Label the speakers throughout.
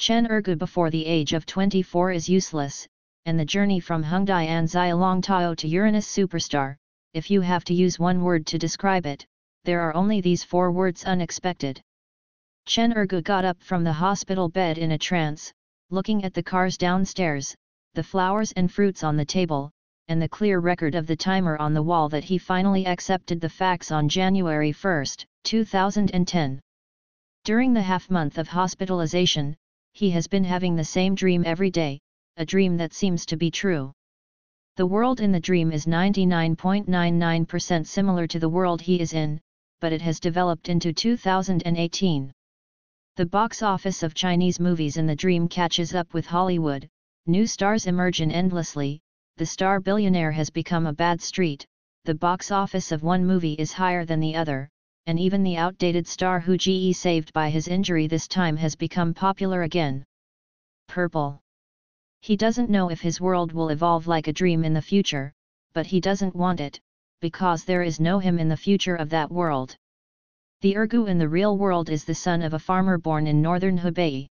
Speaker 1: Chen Ergu before the age of 24 is useless, and the journey from Hengdian Xialong Tao to Uranus Superstar, if you have to use one word to describe it, there are only these four words unexpected. Chen Ergu got up from the hospital bed in a trance, looking at the cars downstairs, the flowers and fruits on the table, and the clear record of the timer on the wall that he finally accepted the facts on January 1, 2010. During the half month of hospitalization, he has been having the same dream every day, a dream that seems to be true. The world in the dream is 99.99% similar to the world he is in, but it has developed into 2018. The box office of Chinese movies in the dream catches up with Hollywood, new stars emerge in endlessly, the star billionaire has become a bad street, the box office of one movie is higher than the other, and even the outdated star Hu GE saved by his injury this time has become popular again. Purple. He doesn't know if his world will evolve like a dream in the future, but he doesn't want it, because there is no him in the future of that world. The Ergu in the real world is the son of a farmer born in northern Hebei.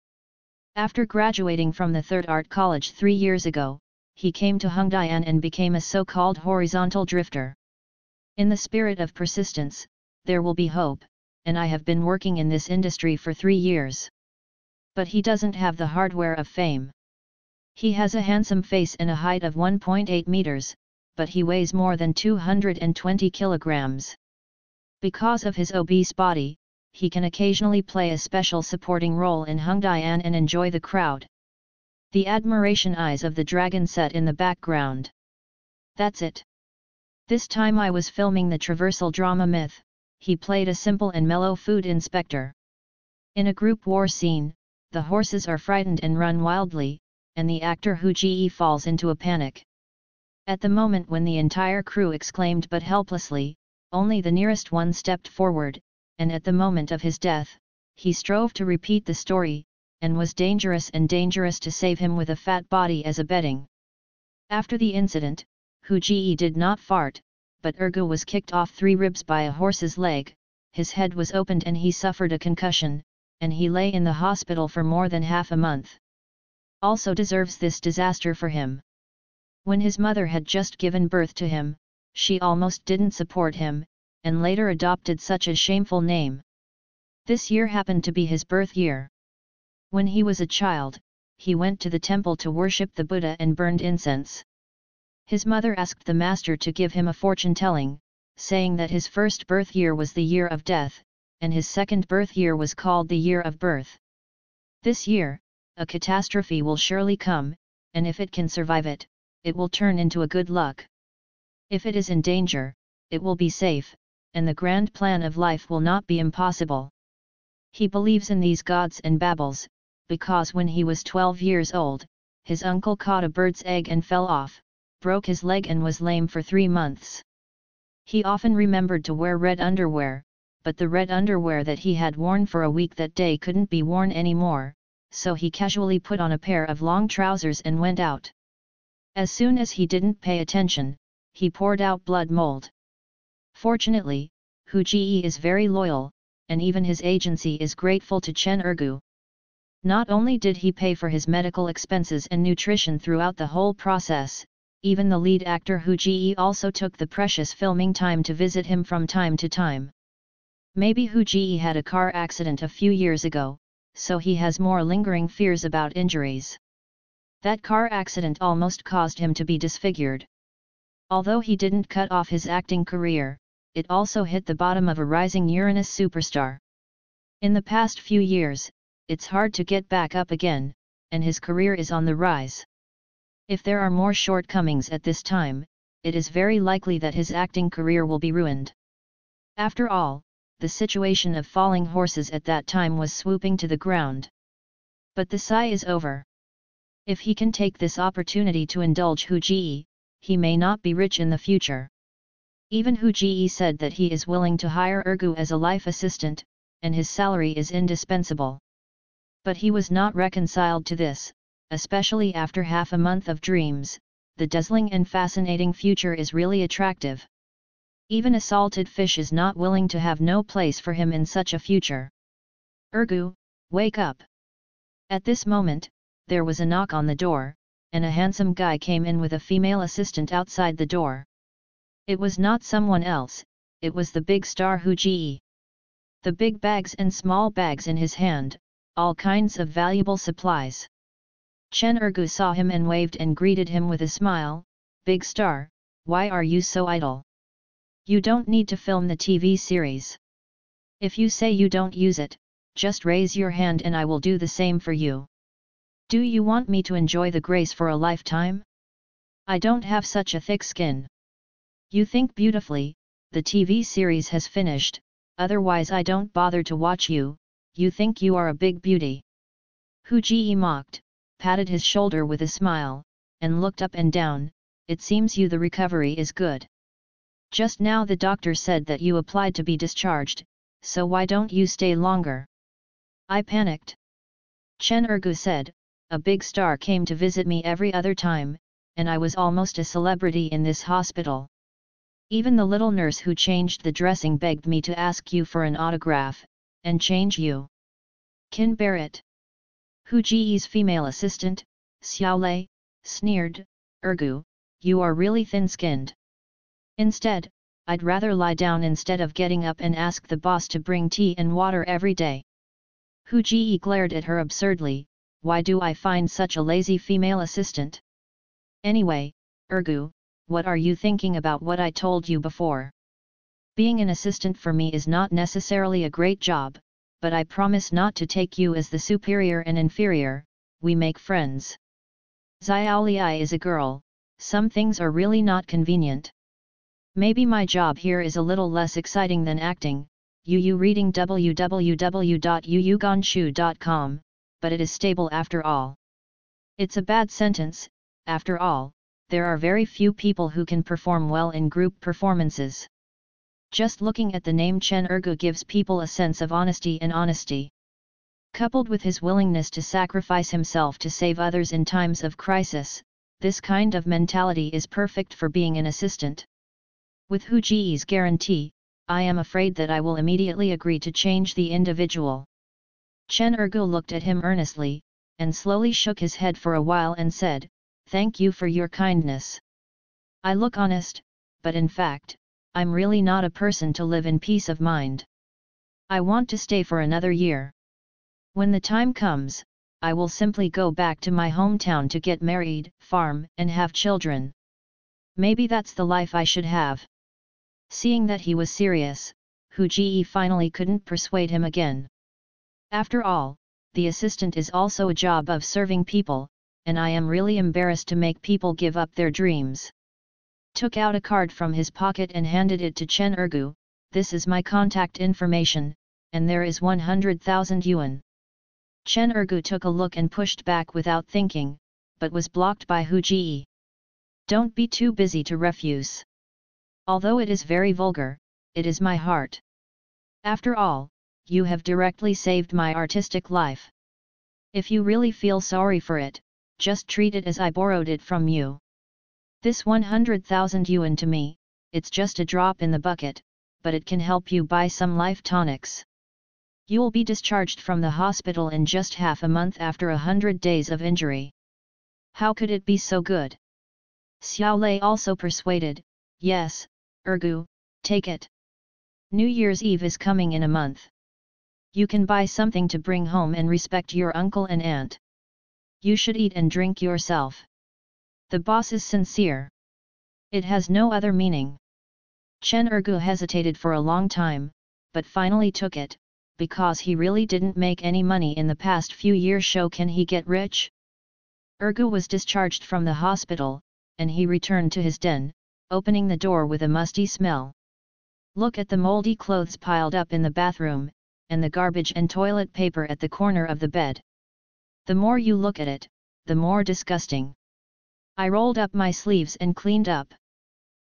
Speaker 1: After graduating from the Third Art College three years ago, he came to Hengdian and became a so-called horizontal drifter. In the spirit of persistence, there will be hope, and I have been working in this industry for three years. But he doesn't have the hardware of fame. He has a handsome face and a height of 1.8 meters, but he weighs more than 220 kilograms. Because of his obese body, he can occasionally play a special supporting role in Hung Dian and enjoy the crowd. The admiration eyes of the dragon set in the background. That's it. This time I was filming the traversal drama Myth, he played a simple and mellow food inspector. In a group war scene, the horses are frightened and run wildly, and the actor Hu Ji falls into a panic. At the moment when the entire crew exclaimed but helplessly, only the nearest one stepped forward, and at the moment of his death, he strove to repeat the story, and was dangerous and dangerous to save him with a fat body as a bedding. After the incident, Hu Ji did not fart, but Ergu was kicked off three ribs by a horse's leg, his head was opened and he suffered a concussion, and he lay in the hospital for more than half a month. Also deserves this disaster for him. When his mother had just given birth to him, she almost didn't support him, and later adopted such a shameful name. This year happened to be his birth year. When he was a child, he went to the temple to worship the Buddha and burned incense. His mother asked the master to give him a fortune-telling, saying that his first birth year was the year of death, and his second birth year was called the year of birth. This year, a catastrophe will surely come, and if it can survive it, it will turn into a good luck. If it is in danger, it will be safe, and the grand plan of life will not be impossible. He believes in these gods and babbles, because when he was 12 years old, his uncle caught a bird's egg and fell off, broke his leg and was lame for three months. He often remembered to wear red underwear, but the red underwear that he had worn for a week that day couldn't be worn anymore, so he casually put on a pair of long trousers and went out. As soon as he didn't pay attention, he poured out blood mold. Fortunately, Hu Ji is very loyal, and even his agency is grateful to Chen Ergu. Not only did he pay for his medical expenses and nutrition throughout the whole process, even the lead actor Hu Ji also took the precious filming time to visit him from time to time. Maybe Hu Ji had a car accident a few years ago, so he has more lingering fears about injuries. That car accident almost caused him to be disfigured. Although he didn't cut off his acting career, it also hit the bottom of a rising Uranus superstar. In the past few years, it's hard to get back up again, and his career is on the rise. If there are more shortcomings at this time, it is very likely that his acting career will be ruined. After all, the situation of falling horses at that time was swooping to the ground. But the sigh is over. If he can take this opportunity to indulge Hu Ji, he may not be rich in the future. Even Hu Ji said that he is willing to hire Ergu as a life assistant, and his salary is indispensable. But he was not reconciled to this, especially after half a month of dreams, the dazzling and fascinating future is really attractive. Even a salted fish is not willing to have no place for him in such a future. Ergu, wake up! At this moment, there was a knock on the door, and a handsome guy came in with a female assistant outside the door. It was not someone else, it was the big star Hu Ji. The big bags and small bags in his hand, all kinds of valuable supplies. Chen Ergu saw him and waved and greeted him with a smile, Big star, why are you so idle? You don't need to film the TV series. If you say you don't use it, just raise your hand and I will do the same for you. Do you want me to enjoy the grace for a lifetime? I don't have such a thick skin. You think beautifully, the TV series has finished, otherwise I don't bother to watch you, you think you are a big beauty. Hu Ji mocked, patted his shoulder with a smile, and looked up and down, it seems you the recovery is good. Just now the doctor said that you applied to be discharged, so why don't you stay longer? I panicked. Chen Ergu said, a big star came to visit me every other time, and I was almost a celebrity in this hospital. Even the little nurse who changed the dressing begged me to ask you for an autograph, and change you. Can bear it. Hu Ji's female assistant, Xiao Lei, sneered, Ergu, you are really thin-skinned. Instead, I'd rather lie down instead of getting up and ask the boss to bring tea and water every day. Hu Ji glared at her absurdly, why do I find such a lazy female assistant? Anyway, Ergu, what are you thinking about what I told you before? Being an assistant for me is not necessarily a great job, but I promise not to take you as the superior and inferior, we make friends. Xiao Lei is a girl, some things are really not convenient. Maybe my job here is a little less exciting than acting, UU reading www.uuganshu.com, but it is stable after all. It's a bad sentence, after all, there are very few people who can perform well in group performances. Just looking at the name Chen Ergu gives people a sense of honesty and honesty. Coupled with his willingness to sacrifice himself to save others in times of crisis, this kind of mentality is perfect for being an assistant. With Hu Ji's guarantee, I am afraid that I will immediately agree to change the individual. Chen Ergu looked at him earnestly, and slowly shook his head for a while and said, Thank you for your kindness. I look honest, but in fact, I'm really not a person to live in peace of mind. I want to stay for another year. When the time comes, I will simply go back to my hometown to get married, farm, and have children. Maybe that's the life I should have. Seeing that he was serious, Hu Ji finally couldn't persuade him again. After all, the assistant is also a job of serving people, and I am really embarrassed to make people give up their dreams. Took out a card from his pocket and handed it to Chen Ergu, this is my contact information, and there is 100,000 yuan. Chen Ergu took a look and pushed back without thinking, but was blocked by Hu Ji. Don't be too busy to refuse. Although it is very vulgar, it is my heart. After all, you have directly saved my artistic life. If you really feel sorry for it, just treat it as I borrowed it from you. This 100,000 yuan to me, it's just a drop in the bucket, but it can help you buy some life tonics. You'll be discharged from the hospital in just half a month after a hundred days of injury. How could it be so good? Xiao Lei also persuaded, yes, Ergu, take it. New Year's Eve is coming in a month. You can buy something to bring home and respect your uncle and aunt you should eat and drink yourself. The boss is sincere. It has no other meaning. Chen Ergu hesitated for a long time, but finally took it, because he really didn't make any money in the past few years show can he get rich? Ergu was discharged from the hospital, and he returned to his den, opening the door with a musty smell. Look at the moldy clothes piled up in the bathroom, and the garbage and toilet paper at the corner of the bed. The more you look at it, the more disgusting. I rolled up my sleeves and cleaned up.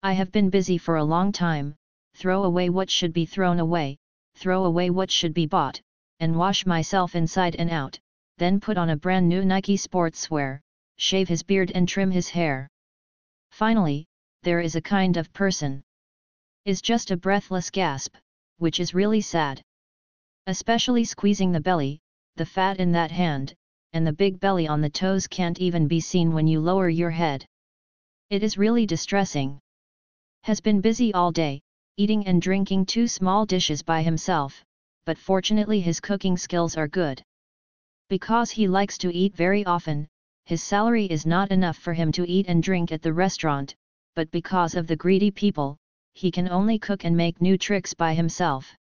Speaker 1: I have been busy for a long time, throw away what should be thrown away, throw away what should be bought, and wash myself inside and out, then put on a brand new Nike sportswear, shave his beard and trim his hair. Finally, there is a kind of person. Is just a breathless gasp, which is really sad. Especially squeezing the belly, the fat in that hand, and the big belly on the toes can't even be seen when you lower your head. It is really distressing. Has been busy all day, eating and drinking two small dishes by himself, but fortunately his cooking skills are good. Because he likes to eat very often, his salary is not enough for him to eat and drink at the restaurant, but because of the greedy people, he can only cook and make new tricks by himself.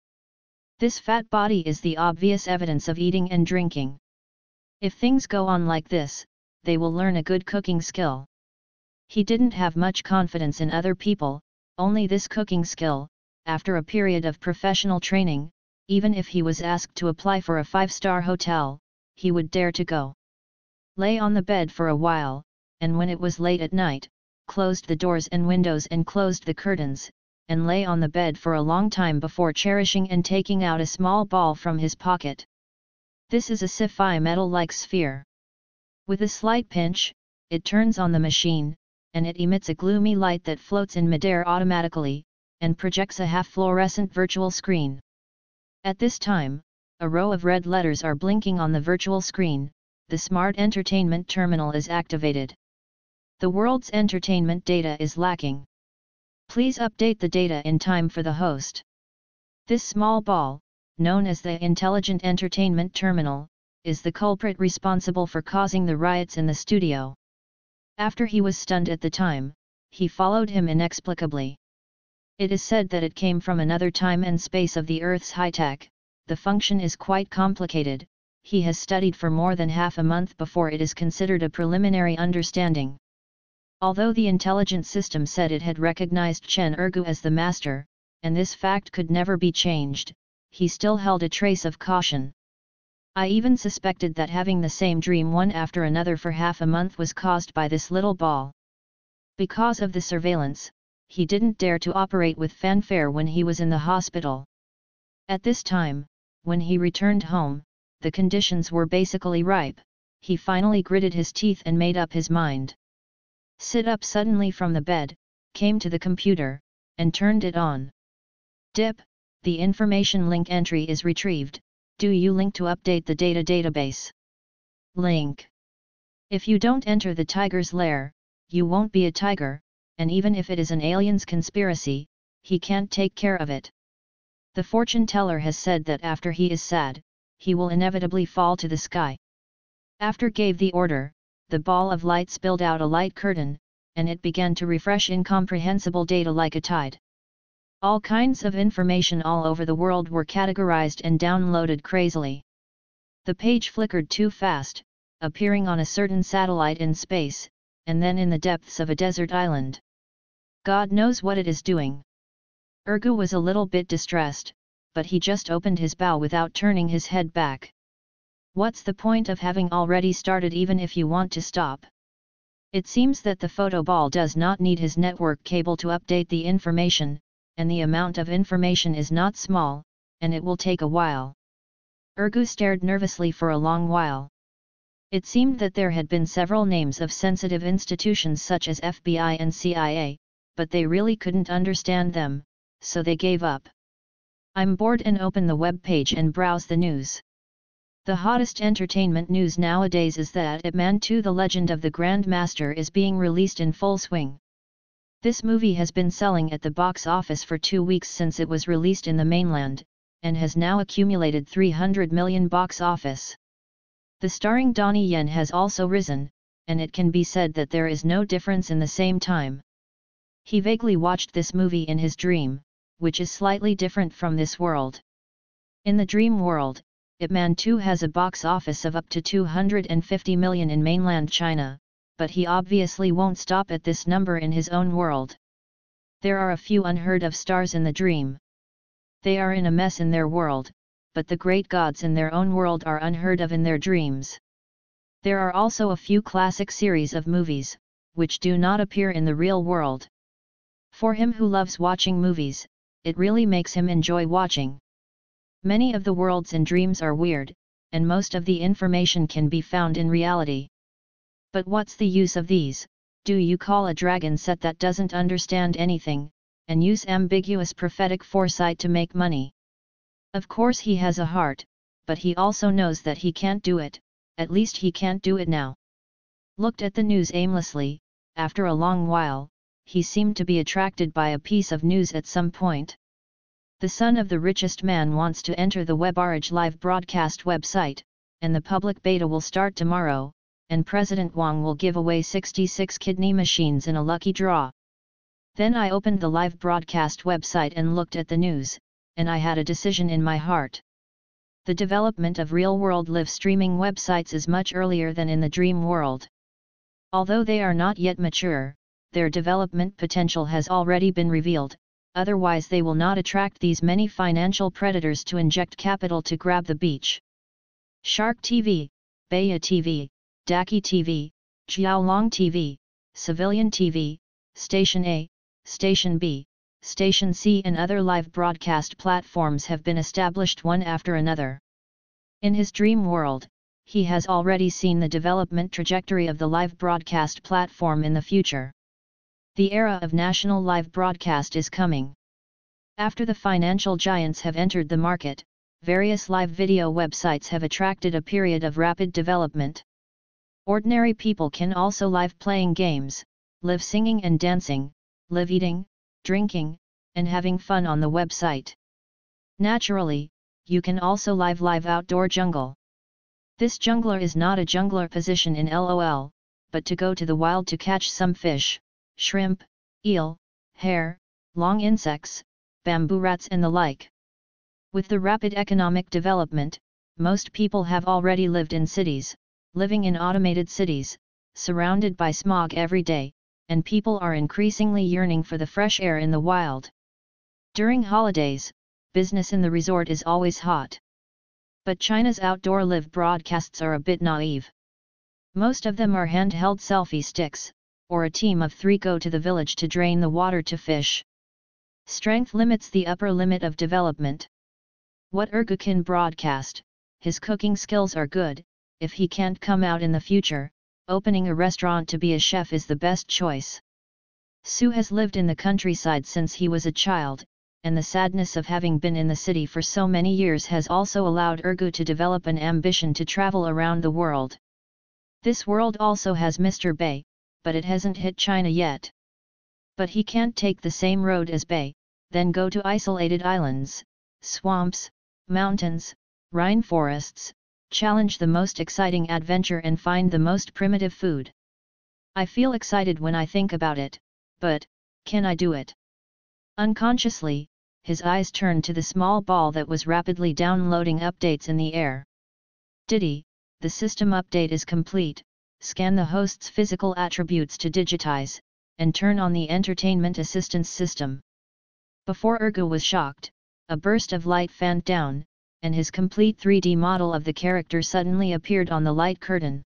Speaker 1: This fat body is the obvious evidence of eating and drinking. If things go on like this, they will learn a good cooking skill. He didn't have much confidence in other people, only this cooking skill, after a period of professional training, even if he was asked to apply for a five-star hotel, he would dare to go. Lay on the bed for a while, and when it was late at night, closed the doors and windows and closed the curtains, and lay on the bed for a long time before cherishing and taking out a small ball from his pocket. This is a Sci-Fi metal-like sphere. With a slight pinch, it turns on the machine, and it emits a gloomy light that floats in midair automatically, and projects a half-fluorescent virtual screen. At this time, a row of red letters are blinking on the virtual screen, the Smart Entertainment Terminal is activated. The world's entertainment data is lacking. Please update the data in time for the host. This small ball, known as the Intelligent Entertainment Terminal, is the culprit responsible for causing the riots in the studio. After he was stunned at the time, he followed him inexplicably. It is said that it came from another time and space of the Earth's high-tech, the function is quite complicated, he has studied for more than half a month before it is considered a preliminary understanding. Although the intelligent system said it had recognized Chen Ergu as the master, and this fact could never be changed, he still held a trace of caution. I even suspected that having the same dream one after another for half a month was caused by this little ball. Because of the surveillance, he didn't dare to operate with fanfare when he was in the hospital. At this time, when he returned home, the conditions were basically ripe, he finally gritted his teeth and made up his mind. Sit up suddenly from the bed, came to the computer, and turned it on. Dip, the information link entry is retrieved, do you link to update the data database? Link. If you don't enter the tiger's lair, you won't be a tiger, and even if it is an alien's conspiracy, he can't take care of it. The fortune teller has said that after he is sad, he will inevitably fall to the sky. After gave the order, the ball of light spilled out a light curtain, and it began to refresh incomprehensible data like a tide. All kinds of information all over the world were categorized and downloaded crazily. The page flickered too fast, appearing on a certain satellite in space, and then in the depths of a desert island. God knows what it is doing. Ergu was a little bit distressed, but he just opened his bow without turning his head back. What's the point of having already started even if you want to stop? It seems that the photo ball does not need his network cable to update the information, and the amount of information is not small, and it will take a while. Ergu stared nervously for a long while. It seemed that there had been several names of sensitive institutions such as FBI and CIA, but they really couldn't understand them, so they gave up. I'm bored and open the web page and browse the news. The hottest entertainment news nowadays is that Ip Man 2 The Legend of the Grand Master is being released in full swing. This movie has been selling at the box office for two weeks since it was released in the mainland, and has now accumulated 300 million box office. The starring Donnie Yen has also risen, and it can be said that there is no difference in the same time. He vaguely watched this movie in his dream, which is slightly different from this world. In the dream world, Ip Man 2 has a box office of up to 250 million in mainland China, but he obviously won't stop at this number in his own world. There are a few unheard of stars in the dream. They are in a mess in their world, but the great gods in their own world are unheard of in their dreams. There are also a few classic series of movies, which do not appear in the real world. For him who loves watching movies, it really makes him enjoy watching. Many of the worlds in dreams are weird, and most of the information can be found in reality. But what's the use of these, do you call a dragon set that doesn't understand anything, and use ambiguous prophetic foresight to make money? Of course he has a heart, but he also knows that he can't do it, at least he can't do it now. Looked at the news aimlessly, after a long while, he seemed to be attracted by a piece of news at some point. The son of the richest man wants to enter the WebOrange live broadcast website, and the public beta will start tomorrow, and President Wang will give away 66 kidney machines in a lucky draw. Then I opened the live broadcast website and looked at the news, and I had a decision in my heart. The development of real-world live streaming websites is much earlier than in the dream world. Although they are not yet mature, their development potential has already been revealed, otherwise they will not attract these many financial predators to inject capital to grab the beach. Shark TV, Baya TV, Daki TV, Xiaolong TV, Civilian TV, Station A, Station B, Station C and other live broadcast platforms have been established one after another. In his dream world, he has already seen the development trajectory of the live broadcast platform in the future. The era of national live broadcast is coming. After the financial giants have entered the market, various live video websites have attracted a period of rapid development. Ordinary people can also live playing games, live singing and dancing, live eating, drinking, and having fun on the website. Naturally, you can also live live outdoor jungle. This jungler is not a jungler position in LOL, but to go to the wild to catch some fish, shrimp, eel, hare, long insects, bamboo rats and the like. With the rapid economic development, most people have already lived in cities, living in automated cities, surrounded by smog every day, and people are increasingly yearning for the fresh air in the wild. During holidays, business in the resort is always hot. But China's outdoor live broadcasts are a bit naive. Most of them are handheld selfie sticks, or a team of three go to the village to drain the water to fish. Strength limits the upper limit of development. What Ergu can broadcast, his cooking skills are good, if he can't come out in the future, opening a restaurant to be a chef is the best choice. Su has lived in the countryside since he was a child, and the sadness of having been in the city for so many years has also allowed Ergu to develop an ambition to travel around the world. This world also has Mr. Bei, but it hasn't hit China yet. But he can't take the same road as Bei, then go to isolated islands, swamps, mountains, rainforests, challenge the most exciting adventure and find the most primitive food. I feel excited when I think about it, but, can I do it? Unconsciously, his eyes turned to the small ball that was rapidly downloading updates in the air. Diddy, the system update is complete, scan the host's physical attributes to digitize, and turn on the entertainment assistance system. Before Ergu was shocked, a burst of light fanned down, and his complete 3D model of the character suddenly appeared on the light curtain.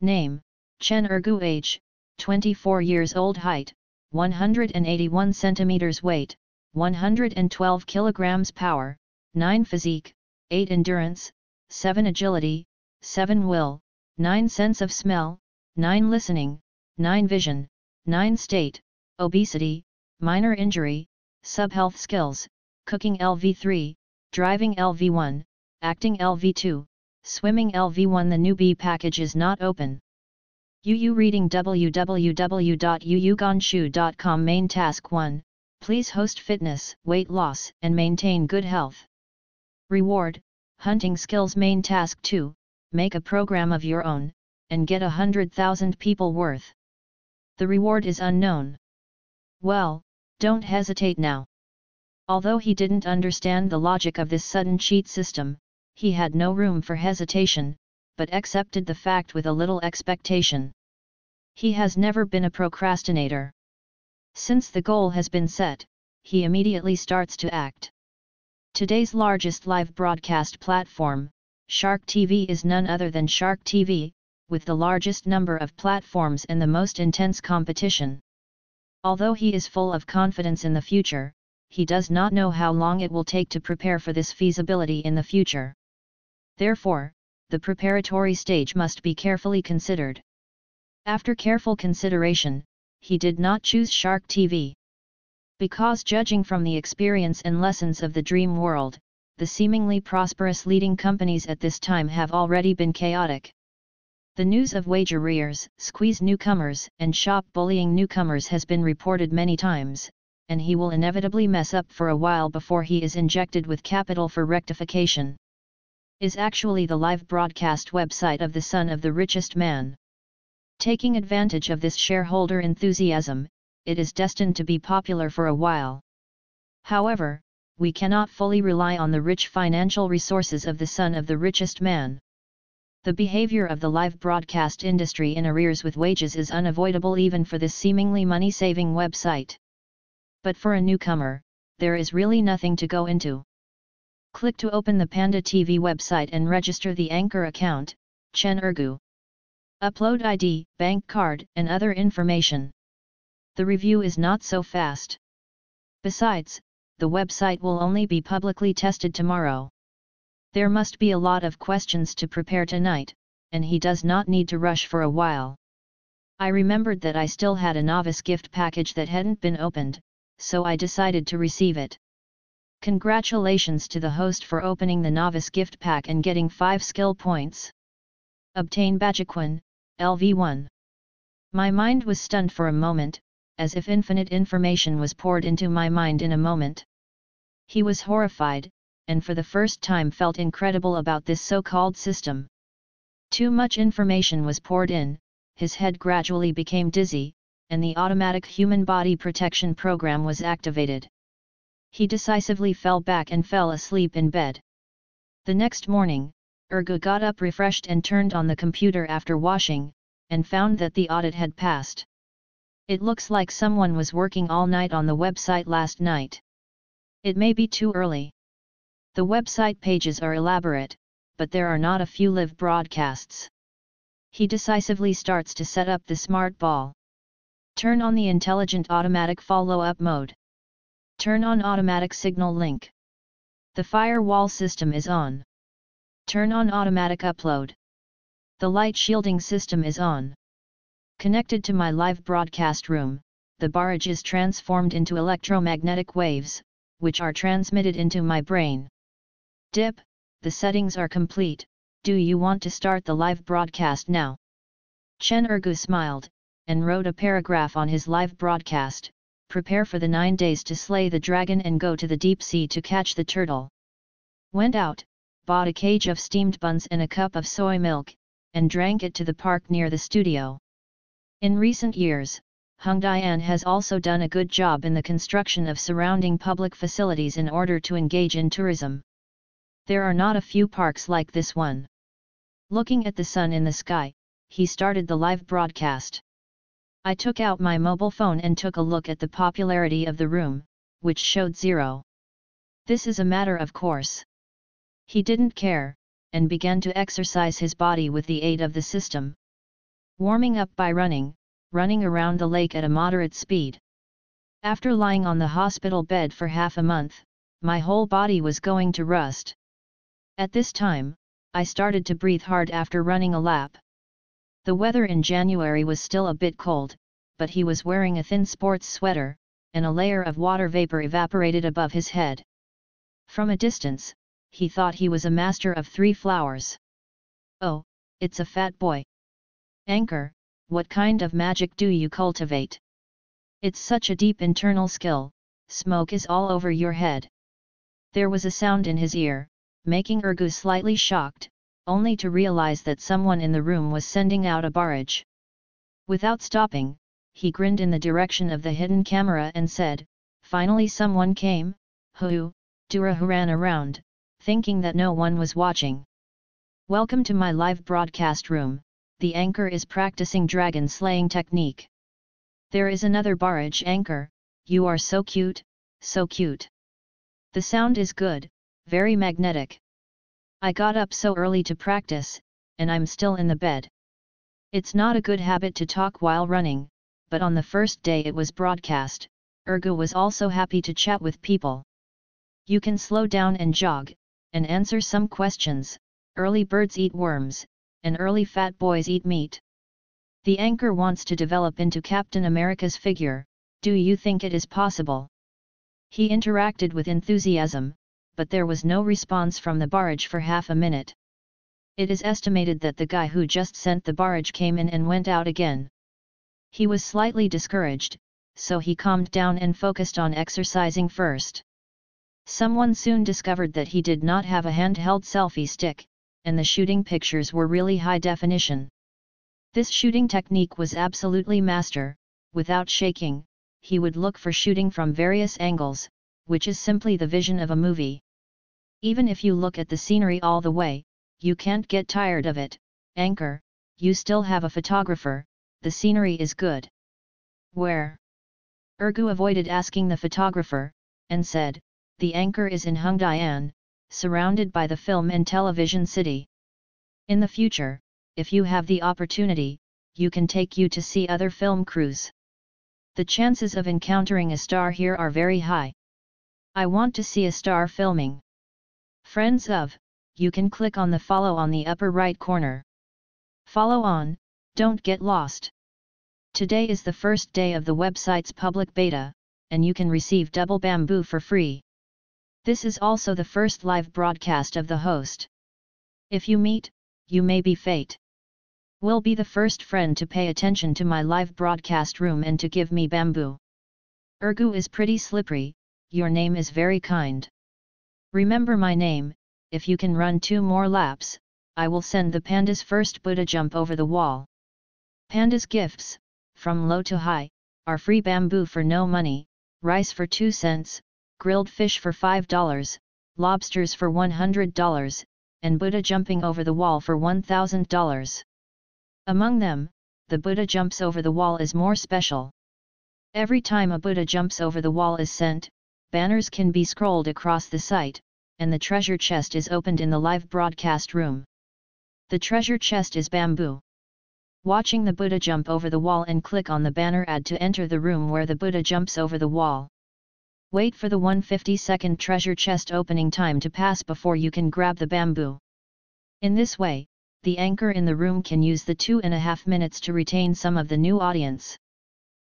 Speaker 1: Name, Chen Ergu age, 24 years old height, 181 centimeters weight, 112 kilograms power, 9 physique, 8 endurance, 7 agility, 7 will, 9 sense of smell, 9 listening, 9 vision, 9 state, obesity, minor injury, subhealth skills, cooking LV3, driving LV1, acting LV2, swimming LV1 The newbie package is not open. UU reading www.uuganshu.com Main task 1, please host fitness, weight loss, and maintain good health. Reward, hunting skills Main task 2, make a program of your own, and get a hundred thousand people worth. The reward is unknown. Well, don't hesitate now. Although he didn't understand the logic of this sudden cheat system, he had no room for hesitation, but accepted the fact with a little expectation. He has never been a procrastinator. Since the goal has been set, he immediately starts to act. Today's largest live broadcast platform, Shark TV is none other than Shark TV, with the largest number of platforms and the most intense competition. Although he is full of confidence in the future, he does not know how long it will take to prepare for this feasibility in the future. Therefore, the preparatory stage must be carefully considered. After careful consideration, he did not choose Shark TV. Because judging from the experience and lessons of the dream world, the seemingly prosperous leading companies at this time have already been chaotic. The news of wage arrears, squeeze newcomers, and shop bullying newcomers has been reported many times, and he will inevitably mess up for a while before he is injected with capital for rectification. Is actually the live broadcast website of the son of the richest man. Taking advantage of this shareholder enthusiasm, it is destined to be popular for a while. However, we cannot fully rely on the rich financial resources of the son of the richest man. The behavior of the live broadcast industry in arrears with wages is unavoidable even for this seemingly money-saving website but for a newcomer, there is really nothing to go into. Click to open the Panda TV website and register the Anchor account, Chen Ergu. Upload ID, bank card, and other information. The review is not so fast. Besides, the website will only be publicly tested tomorrow. There must be a lot of questions to prepare tonight, and he does not need to rush for a while. I remembered that I still had a novice gift package that hadn't been opened, so I decided to receive it. Congratulations to the host for opening the novice gift pack and getting 5 skill points. Obtain Bajiquan, LV1. My mind was stunned for a moment, as if infinite information was poured into my mind in a moment. He was horrified, and for the first time felt incredible about this so-called system. Too much information was poured in, his head gradually became dizzy, and the automatic human body protection program was activated. He decisively fell back and fell asleep in bed. The next morning, Ergu got up refreshed and turned on the computer after washing, and found that the audit had passed. It looks like someone was working all night on the website last night. It may be too early. The website pages are elaborate, but there are not a few live broadcasts. He decisively starts to set up the smart ball. Turn on the intelligent automatic follow-up mode. Turn on automatic signal link. The firewall system is on. Turn on automatic upload. The light shielding system is on. Connected to my live broadcast room, the barrage is transformed into electromagnetic waves, which are transmitted into my brain. Dip, the settings are complete, do you want to start the live broadcast now? Chen Ergu smiled, and wrote a paragraph on his live broadcast, prepare for the nine days to slay the dragon and go to the deep sea to catch the turtle. Went out, bought a cage of steamed buns and a cup of soy milk, and drank it to the park near the studio. In recent years, Hung Dian has also done a good job in the construction of surrounding public facilities in order to engage in tourism. There are not a few parks like this one. Looking at the sun in the sky, he started the live broadcast. I took out my mobile phone and took a look at the popularity of the room, which showed zero. This is a matter of course. He didn't care, and began to exercise his body with the aid of the system. Warming up by running, running around the lake at a moderate speed. After lying on the hospital bed for half a month, my whole body was going to rust. At this time, I started to breathe hard after running a lap. The weather in January was still a bit cold, but he was wearing a thin sports sweater, and a layer of water vapor evaporated above his head. From a distance, he thought he was a master of three flowers. Oh, it's a fat boy. Anchor, what kind of magic do you cultivate? It's such a deep internal skill, smoke is all over your head. There was a sound in his ear, making Ergu slightly shocked, only to realize that someone in the room was sending out a barrage. Without stopping, he grinned in the direction of the hidden camera and said, Finally someone came, who, Durahu ran around, thinking that no one was watching. Welcome to my live broadcast room, the anchor is practicing dragon slaying technique. There is another barrage anchor, you are so cute, so cute. The sound is good, very magnetic. I got up so early to practice, and I'm still in the bed. It's not a good habit to talk while running, but on the first day it was broadcast, Ergu was also happy to chat with people. You can slow down and jog, and answer some questions, early birds eat worms, and early fat boys eat meat. The anchor wants to develop into Captain America's figure, do you think it is possible? He interacted with enthusiasm, but there was no response from the barrage for half a minute. It is estimated that the guy who just sent the barrage came in and went out again. He was slightly discouraged, so he calmed down and focused on exercising first. Someone soon discovered that he did not have a handheld selfie stick, and the shooting pictures were really high definition. This shooting technique was absolutely master, without shaking, he would look for shooting from various angles, which is simply the vision of a movie. Even if you look at the scenery all the way, you can't get tired of it, anchor, you still have a photographer, the scenery is good. Where? Ergu avoided asking the photographer, and said, the anchor is in Hongdian, surrounded by the film and television city. In the future, if you have the opportunity, you can take you to see other film crews. The chances of encountering a star here are very high. I want to see a star filming. Friends of, you can click on the follow on the upper right corner. Follow on, don't get lost. Today is the first day of the website's public beta, and you can receive double bamboo for free. This is also the first live broadcast of the host. If you meet, you may be fate. Will be the first friend to pay attention to my live broadcast room and to give me bamboo. Ergu is pretty slippery, your name is very kind. Remember my name, if you can run two more laps, I will send the panda's first Buddha jump over the wall. Panda's gifts, from low to high, are free bamboo for no money, rice for 2 cents, grilled fish for $5, lobsters for $100, and Buddha jumping over the wall for $1,000. Among them, the Buddha jumps over the wall is more special. Every time a Buddha jumps over the wall is sent, banners can be scrolled across the site, and the treasure chest is opened in the live broadcast room. The treasure chest is bamboo. Watching the Buddha jump over the wall and click on the banner ad to enter the room where the Buddha jumps over the wall. Wait for the 150 second treasure chest opening time to pass before you can grab the bamboo. In this way, the anchor in the room can use the two and a half minutes to retain some of the new audience.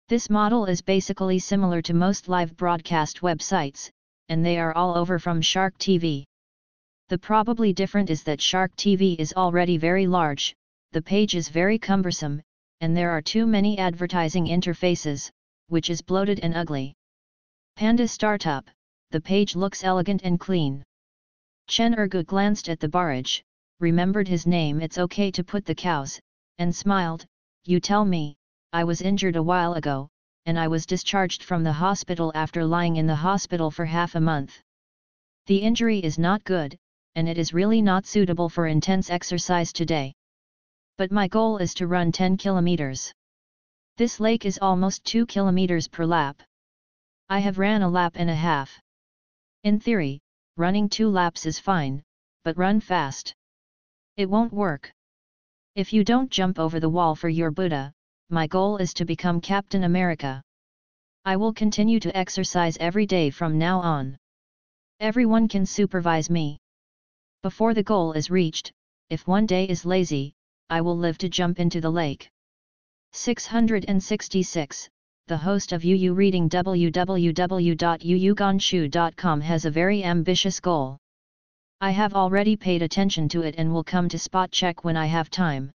Speaker 1: This model is basically similar to most live broadcast websites, and they are all over from Shark TV. The probably different is that Shark TV is already very large, the page is very cumbersome, and there are too many advertising interfaces, which is bloated and ugly. Panda Startup, the page looks elegant and clean. Chen Ergu glanced at the barrage, remembered his name it's okay to put the cows, and smiled, you tell me, I was injured a while ago, and I was discharged from the hospital after lying in the hospital for half a month. The injury is not good, and it is really not suitable for intense exercise today but my goal is to run 10 kilometers. This lake is almost 2 kilometers per lap. I have ran a lap and a half. In theory, running 2 laps is fine, but run fast. It won't work. If you don't jump over the wall for your Buddha, my goal is to become Captain America. I will continue to exercise every day from now on. Everyone can supervise me. Before the goal is reached, if one day is lazy, I will live to jump into the lake. 666 The host of UU Reading www.uuganshu.com has a very ambitious goal. I have already paid attention to it and will come to spot check when I have time.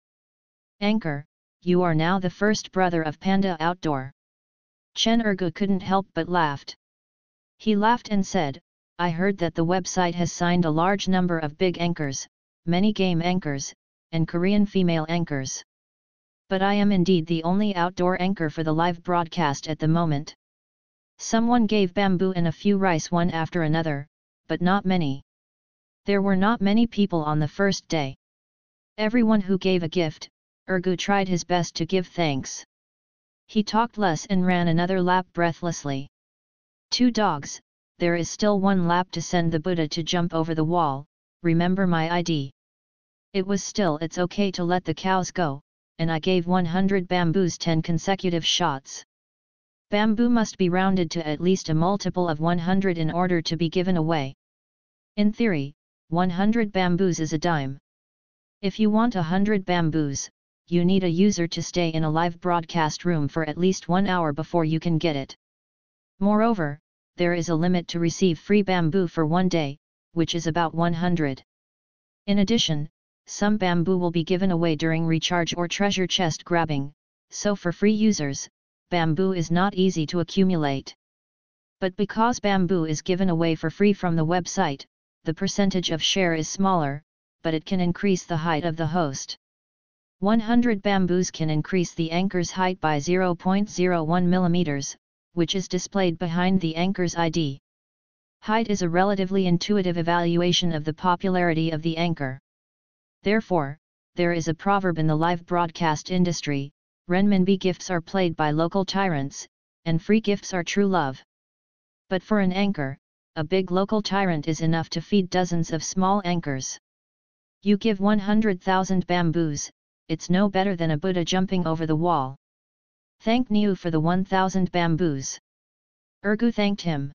Speaker 1: Anchor, you are now the first brother of Panda Outdoor. Chen Ergu couldn't help but laughed. He laughed and said, I heard that the website has signed a large number of big anchors, many game anchors, and Korean female anchors. But I am indeed the only outdoor anchor for the live broadcast at the moment. Someone gave bamboo and a few rice one after another, but not many. There were not many people on the first day. Everyone who gave a gift, Ergu tried his best to give thanks. He talked less and ran another lap breathlessly. Two dogs, there is still one lap to send the Buddha to jump over the wall, remember my ID. It was still it's okay to let the cows go, and I gave 100 bamboos 10 consecutive shots. Bamboo must be rounded to at least a multiple of 100 in order to be given away. In theory, 100 bamboos is a dime. If you want 100 bamboos, you need a user to stay in a live broadcast room for at least one hour before you can get it. Moreover, there is a limit to receive free bamboo for one day, which is about 100. In addition, some bamboo will be given away during recharge or treasure chest grabbing, so for free users, bamboo is not easy to accumulate. But because bamboo is given away for free from the website, the percentage of share is smaller, but it can increase the height of the host. 100 bamboos can increase the anchor's height by 0.01 mm, which is displayed behind the anchor's ID. Height is a relatively intuitive evaluation of the popularity of the anchor. Therefore, there is a proverb in the live broadcast industry, renminbi gifts are played by local tyrants, and free gifts are true love. But for an anchor, a big local tyrant is enough to feed dozens of small anchors. You give 100,000 bamboos, it's no better than a Buddha jumping over the wall. Thank Niu for the 1000 bamboos. Ergu thanked him.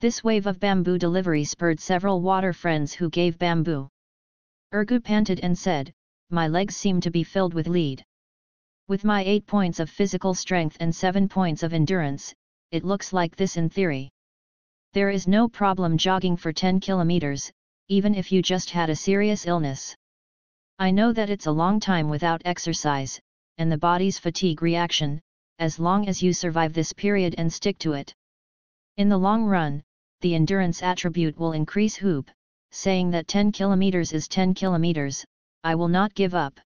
Speaker 1: This wave of bamboo delivery spurred several water friends who gave bamboo. Ergu panted and said, My legs seem to be filled with lead. With my 8 points of physical strength and 7 points of endurance, it looks like this in theory. There is no problem jogging for 10 kilometers, even if you just had a serious illness. I know that it's a long time without exercise, and the body's fatigue reaction, as long as you survive this period and stick to it. In the long run, the endurance attribute will increase hoop, saying that 10 kilometers is 10 kilometers, I will not give up.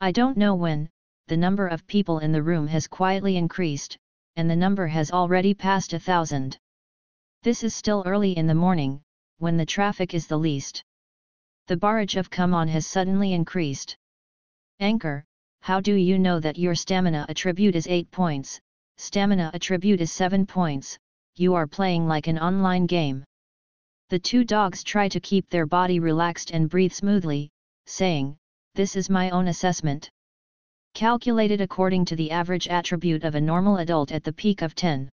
Speaker 1: I don't know when, the number of people in the room has quietly increased, and the number has already passed a thousand. This is still early in the morning, when the traffic is the least. The barrage of come on has suddenly increased. Anchor, how do you know that your stamina attribute is 8 points, stamina attribute is 7 points, you are playing like an online game. The two dogs try to keep their body relaxed and breathe smoothly, saying, This is my own assessment. Calculated according to the average attribute of a normal adult at the peak of 10.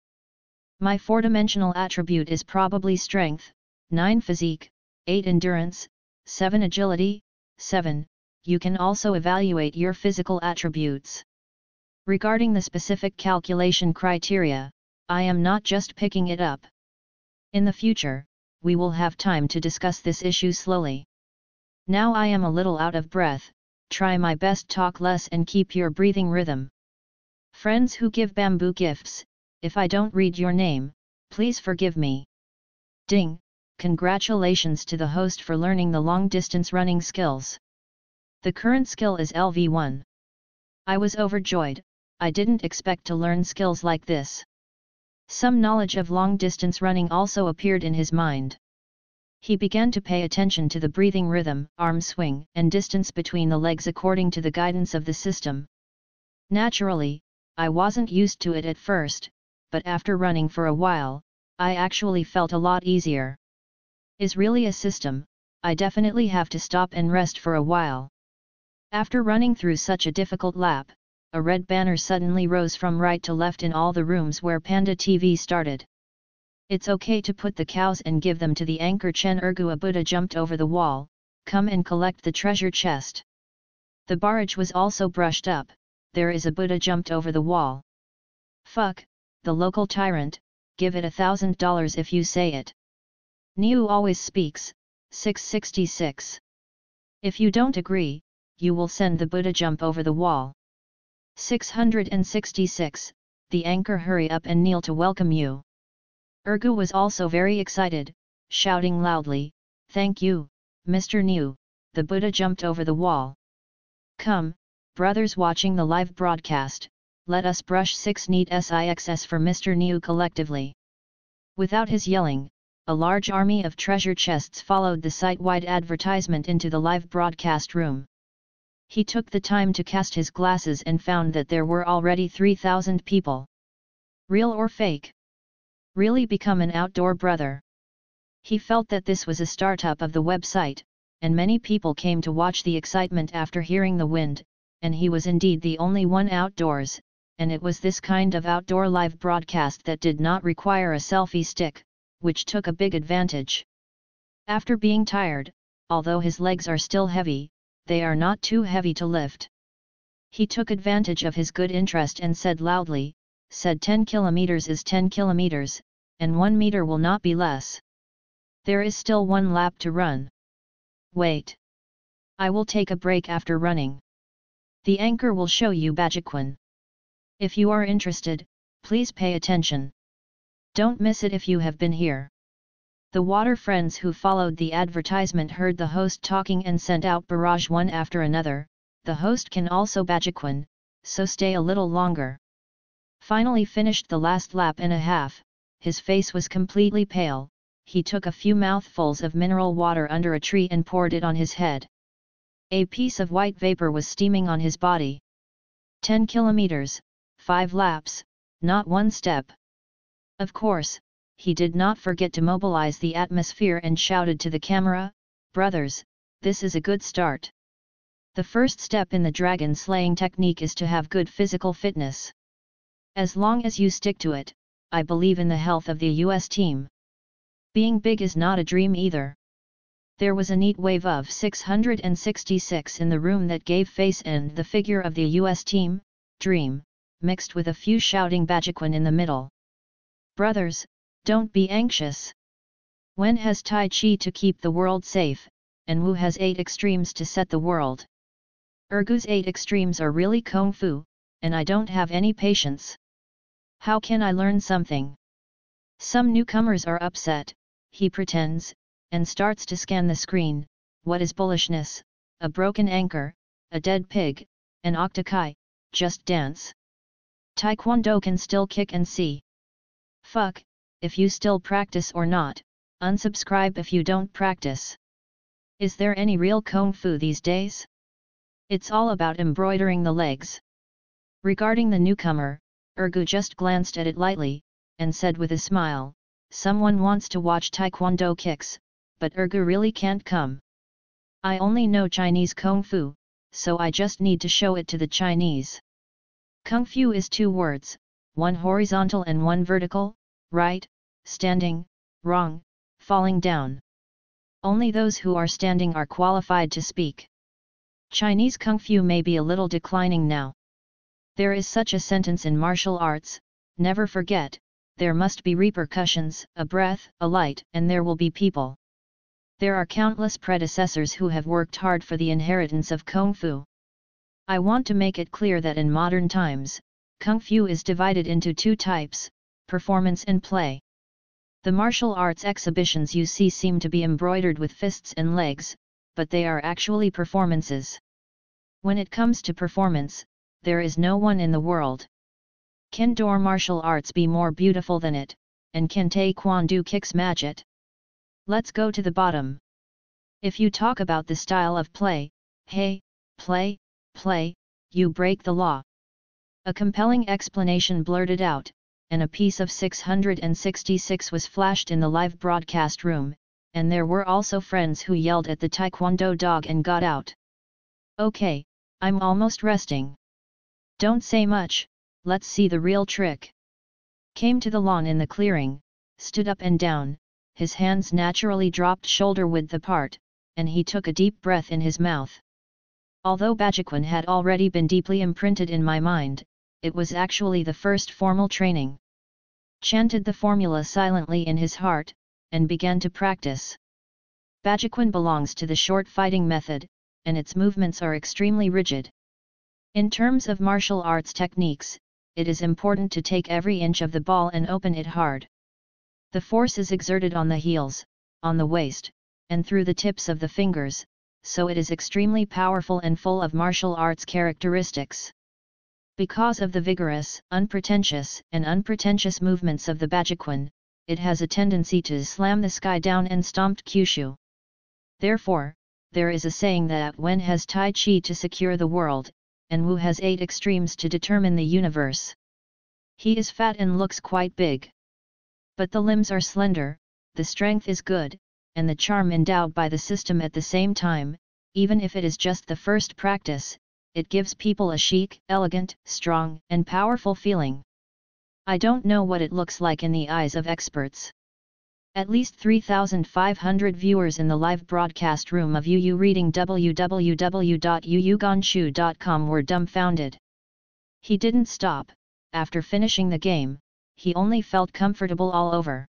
Speaker 1: My four-dimensional attribute is probably strength, 9 physique, 8 endurance, 7 agility, 7, you can also evaluate your physical attributes. Regarding the specific calculation criteria, I am not just picking it up. In the future, we will have time to discuss this issue slowly. Now I am a little out of breath, try my best talk less and keep your breathing rhythm. Friends who give bamboo gifts, if I don't read your name, please forgive me. Ding! Congratulations to the host for learning the long distance running skills. The current skill is LV1. I was overjoyed, I didn't expect to learn skills like this. Some knowledge of long distance running also appeared in his mind. He began to pay attention to the breathing rhythm, arm swing, and distance between the legs according to the guidance of the system. Naturally, I wasn't used to it at first, but after running for a while, I actually felt a lot easier. Is really a system, I definitely have to stop and rest for a while. After running through such a difficult lap, a red banner suddenly rose from right to left in all the rooms where Panda TV started. It's okay to put the cows and give them to the anchor Chen Ergu a Buddha jumped over the wall, come and collect the treasure chest. The barrage was also brushed up, there is a Buddha jumped over the wall. Fuck, the local tyrant, give it a thousand dollars if you say it. Niu always speaks, 666. If you don't agree, you will send the Buddha jump over the wall. 666, the anchor hurry up and kneel to welcome you. Ergu was also very excited, shouting loudly, Thank you, Mr. Niu, the Buddha jumped over the wall. Come, brothers watching the live broadcast, let us brush 6 neat SIXS for Mr. Niu collectively. Without his yelling, a large army of treasure chests followed the site-wide advertisement into the live broadcast room. He took the time to cast his glasses and found that there were already 3,000 people. Real or fake? Really become an outdoor brother. He felt that this was a startup of the website, and many people came to watch the excitement after hearing the wind, and he was indeed the only one outdoors, and it was this kind of outdoor live broadcast that did not require a selfie stick, which took a big advantage. After being tired, although his legs are still heavy, they are not too heavy to lift. He took advantage of his good interest and said loudly, said 10 kilometers is 10 kilometers, and 1 meter will not be less. There is still one lap to run. Wait. I will take a break after running. The anchor will show you Bajiquan. If you are interested, please pay attention. Don't miss it if you have been here. The water friends who followed the advertisement heard the host talking and sent out barrage one after another, the host can also Bajiquan, so stay a little longer. Finally finished the last lap and a half, his face was completely pale, he took a few mouthfuls of mineral water under a tree and poured it on his head. A piece of white vapor was steaming on his body. 10 kilometers, 5 laps, not one step. Of course, he did not forget to mobilize the atmosphere and shouted to the camera, Brothers, this is a good start. The first step in the dragon slaying technique is to have good physical fitness. As long as you stick to it, I believe in the health of the US team. Being big is not a dream either. There was a neat wave of 666 in the room that gave face and the figure of the US team, Dream, mixed with a few shouting Bajiquan in the middle. Brothers, don't be anxious. Wen has Tai Chi to keep the world safe, and Wu has 8 extremes to set the world. Ergu's 8 extremes are really Kung Fu, and I don't have any patience. How can I learn something? Some newcomers are upset, he pretends, and starts to scan the screen, what is bullishness, a broken anchor, a dead pig, an octokai, just dance. Taekwondo can still kick and see. Fuck, if you still practice or not, unsubscribe if you don't practice. Is there any real Kung Fu these days? It's all about embroidering the legs. Regarding the newcomer, Ergu just glanced at it lightly, and said with a smile, Someone wants to watch Taekwondo kicks, but Ergu really can't come. I only know Chinese Kung Fu, so I just need to show it to the Chinese. Kung Fu is two words, one horizontal and one vertical, right, standing, wrong, falling down. Only those who are standing are qualified to speak. Chinese Kung Fu may be a little declining now. There is such a sentence in martial arts, never forget, there must be repercussions, a breath, a light, and there will be people. There are countless predecessors who have worked hard for the inheritance of Kung Fu. I want to make it clear that in modern times, Kung Fu is divided into two types, performance and play. The martial arts exhibitions you see seem to be embroidered with fists and legs, but they are actually performances. When it comes to performance, there is no one in the world. Can door martial arts be more beautiful than it, and can Taekwondo kicks match it? Let's go to the bottom. If you talk about the style of play, hey, play, play, you break the law. A compelling explanation blurted out, and a piece of 666 was flashed in the live broadcast room, and there were also friends who yelled at the taekwondo dog and got out. Okay, I'm almost resting. Don't say much, let's see the real trick. Came to the lawn in the clearing, stood up and down, his hands naturally dropped shoulder width apart, and he took a deep breath in his mouth. Although Bajiquan had already been deeply imprinted in my mind, it was actually the first formal training. Chanted the formula silently in his heart, and began to practice. Bajiquan belongs to the short fighting method, and its movements are extremely rigid. In terms of martial arts techniques, it is important to take every inch of the ball and open it hard. The force is exerted on the heels, on the waist, and through the tips of the fingers, so it is extremely powerful and full of martial arts characteristics. Because of the vigorous, unpretentious, and unpretentious movements of the Bajiquan, it has a tendency to slam the sky down and stomped Kyushu. Therefore, there is a saying that Wen has Tai Chi to secure the world, and Wu has eight extremes to determine the universe. He is fat and looks quite big. But the limbs are slender, the strength is good, and the charm endowed by the system at the same time, even if it is just the first practice, it gives people a chic, elegant, strong, and powerful feeling. I don't know what it looks like in the eyes of experts. At least 3,500 viewers in the live broadcast room of UU reading www.uuganshu.com were dumbfounded. He didn't stop, after finishing the game, he only felt comfortable all over.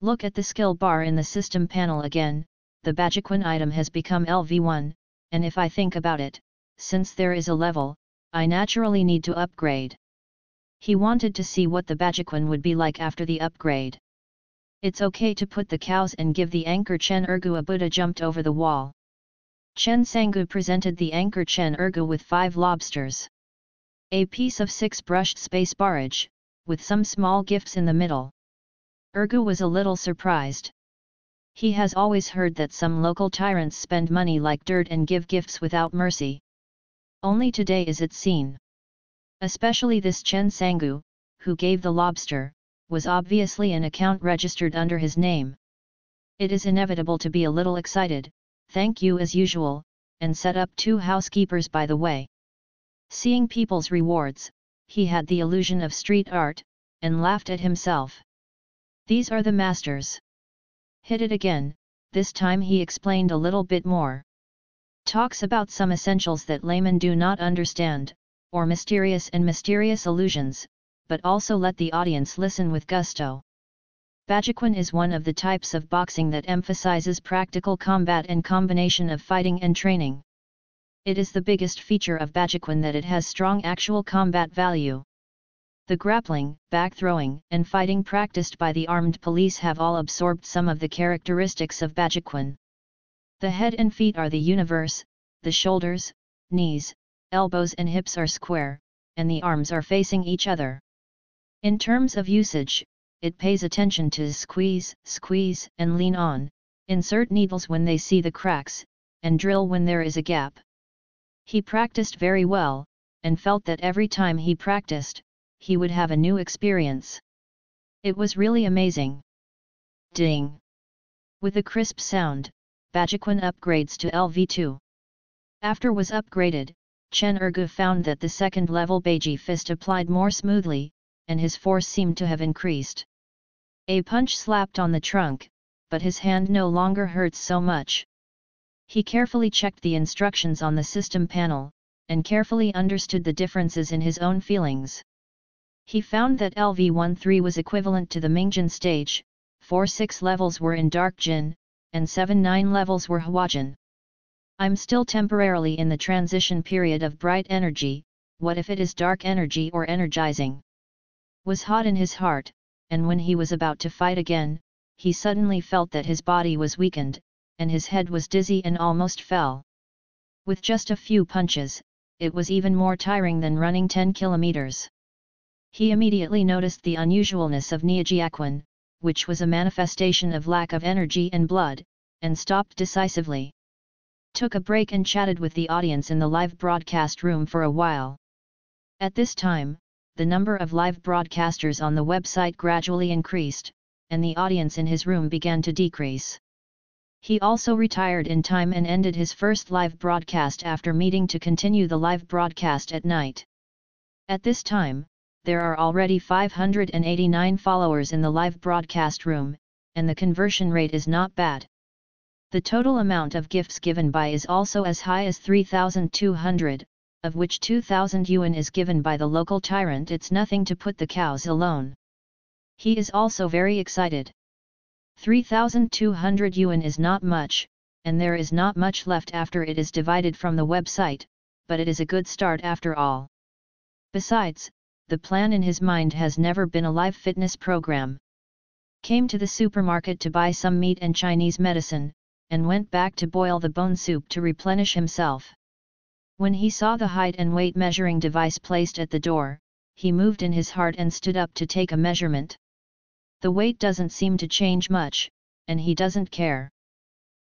Speaker 1: Look at the skill bar in the system panel again, the Bajiquan item has become LV1, and if I think about it, since there is a level, I naturally need to upgrade. He wanted to see what the Bajiquan would be like after the upgrade. It's okay to put the cows and give the anchor Chen Ergu a Buddha jumped over the wall. Chen Sangu presented the anchor Chen Ergu with five lobsters. A piece of six brushed space barrage, with some small gifts in the middle. Ergu was a little surprised. He has always heard that some local tyrants spend money like dirt and give gifts without mercy. Only today is it seen. Especially this Chen Sangu, who gave the lobster, was obviously an account registered under his name. It is inevitable to be a little excited, thank you as usual, and set up two housekeepers by the way. Seeing people's rewards, he had the illusion of street art, and laughed at himself. These are the masters. Hit it again, this time he explained a little bit more. Talks about some essentials that laymen do not understand, or mysterious and mysterious illusions, but also let the audience listen with gusto. Bajiquan is one of the types of boxing that emphasizes practical combat and combination of fighting and training. It is the biggest feature of Bajiquan that it has strong actual combat value. The grappling, back throwing, and fighting practiced by the armed police have all absorbed some of the characteristics of Bajiquan. The head and feet are the universe, the shoulders, knees, elbows and hips are square, and the arms are facing each other. In terms of usage, it pays attention to squeeze, squeeze, and lean on, insert needles when they see the cracks, and drill when there is a gap. He practiced very well, and felt that every time he practiced, he would have a new experience. It was really amazing. Ding! With a crisp sound, Bajiquan upgrades to LV2. After was upgraded, Chen Ergu found that the second level Beiji fist applied more smoothly, and his force seemed to have increased. A punch slapped on the trunk, but his hand no longer hurts so much. He carefully checked the instructions on the system panel, and carefully understood the differences in his own feelings. He found that LV13 was equivalent to the Mingjin stage, 4-6 levels were in Dark Jin, and 7-9 levels were Huajin. I'm still temporarily in the transition period of bright energy, what if it is dark energy or energizing? was hot in his heart, and when he was about to fight again, he suddenly felt that his body was weakened, and his head was dizzy and almost fell. With just a few punches, it was even more tiring than running 10 kilometers. He immediately noticed the unusualness of Niajiakwan, which was a manifestation of lack of energy and blood, and stopped decisively. Took a break and chatted with the audience in the live broadcast room for a while. At this time, the number of live broadcasters on the website gradually increased, and the audience in his room began to decrease. He also retired in time and ended his first live broadcast after meeting to continue the live broadcast at night. At this time, there are already 589 followers in the live broadcast room, and the conversion rate is not bad. The total amount of gifts given by is also as high as 3,200, of which 2000 yuan is given by the local tyrant it's nothing to put the cows alone. He is also very excited. 3200 yuan is not much, and there is not much left after it is divided from the website, but it is a good start after all. Besides, the plan in his mind has never been a live fitness program. Came to the supermarket to buy some meat and Chinese medicine, and went back to boil the bone soup to replenish himself. When he saw the height and weight measuring device placed at the door, he moved in his heart and stood up to take a measurement. The weight doesn't seem to change much, and he doesn't care.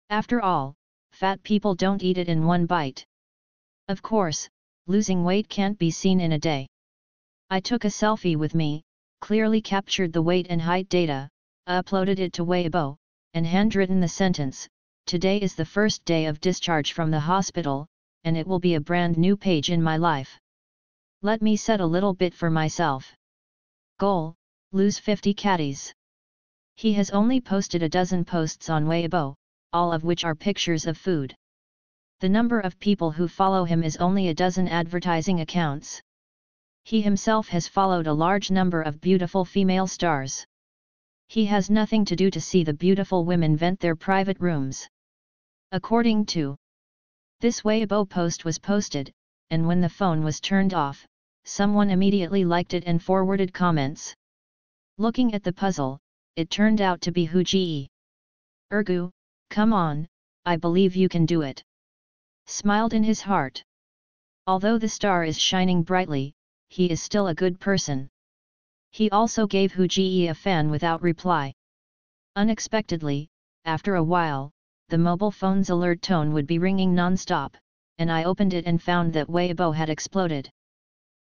Speaker 1: After all, fat people don't eat it in one bite. Of course, losing weight can't be seen in a day. I took a selfie with me, clearly captured the weight and height data, uploaded it to Weibo, and handwritten the sentence, Today is the first day of discharge from the hospital, and it will be a brand new page in my life. Let me set a little bit for myself. Goal, lose 50 catties. He has only posted a dozen posts on Weibo, all of which are pictures of food. The number of people who follow him is only a dozen advertising accounts. He himself has followed a large number of beautiful female stars. He has nothing to do to see the beautiful women vent their private rooms. According to This Weibo post was posted, and when the phone was turned off, someone immediately liked it and forwarded comments. Looking at the puzzle, it turned out to be Hu Ji. Ergu, come on, I believe you can do it. Smiled in his heart. Although the star is shining brightly, he is still a good person. He also gave Hu Ji a fan without reply. Unexpectedly, after a while, the mobile phone's alert tone would be ringing non-stop, and I opened it and found that Weibo had exploded.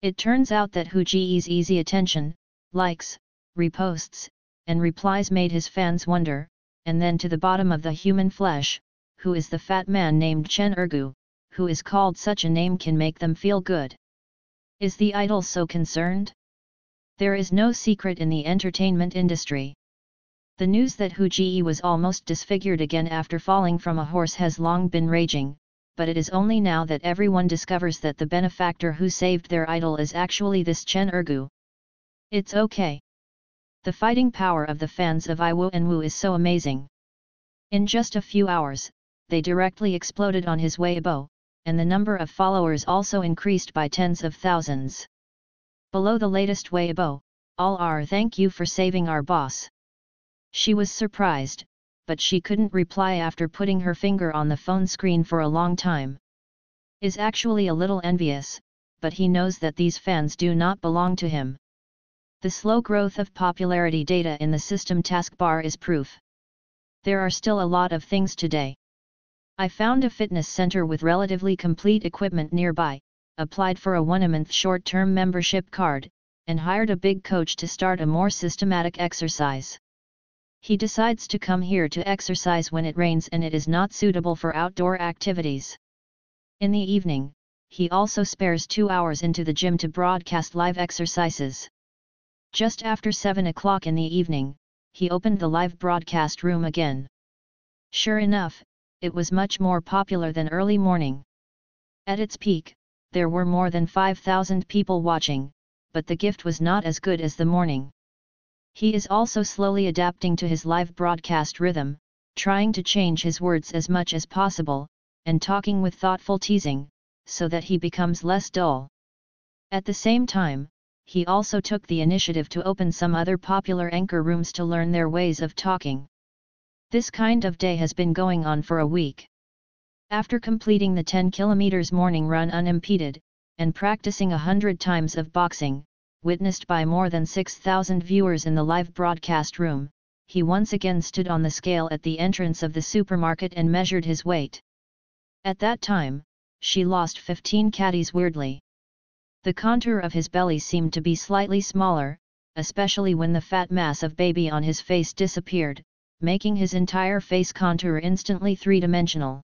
Speaker 1: It turns out that Hu Ji's easy attention, likes, reposts, and replies made his fans wonder, and then to the bottom of the human flesh, who is the fat man named Chen Ergu, who is called such a name can make them feel good. Is the idol so concerned? There is no secret in the entertainment industry. The news that Hu Ji was almost disfigured again after falling from a horse has long been raging, but it is only now that everyone discovers that the benefactor who saved their idol is actually this Chen Ergu. It's okay. The fighting power of the fans of Iwu and Wu is so amazing. In just a few hours, they directly exploded on his Weibo, and the number of followers also increased by tens of thousands. Below the latest Weibo, all are thank you for saving our boss. She was surprised, but she couldn't reply after putting her finger on the phone screen for a long time. Is actually a little envious, but he knows that these fans do not belong to him. The slow growth of popularity data in the system taskbar is proof. There are still a lot of things today. I found a fitness center with relatively complete equipment nearby, applied for a one-a-month short-term membership card, and hired a big coach to start a more systematic exercise. He decides to come here to exercise when it rains and it is not suitable for outdoor activities. In the evening, he also spares two hours into the gym to broadcast live exercises. Just after 7 o'clock in the evening, he opened the live broadcast room again. Sure enough, it was much more popular than early morning. At its peak, there were more than 5,000 people watching, but the gift was not as good as the morning. He is also slowly adapting to his live broadcast rhythm, trying to change his words as much as possible, and talking with thoughtful teasing, so that he becomes less dull. At the same time, he also took the initiative to open some other popular anchor rooms to learn their ways of talking. This kind of day has been going on for a week. After completing the 10 kilometers morning run unimpeded, and practicing a hundred times of boxing, witnessed by more than 6,000 viewers in the live broadcast room, he once again stood on the scale at the entrance of the supermarket and measured his weight. At that time, she lost 15 catties weirdly. The contour of his belly seemed to be slightly smaller, especially when the fat mass of baby on his face disappeared, making his entire face contour instantly three-dimensional.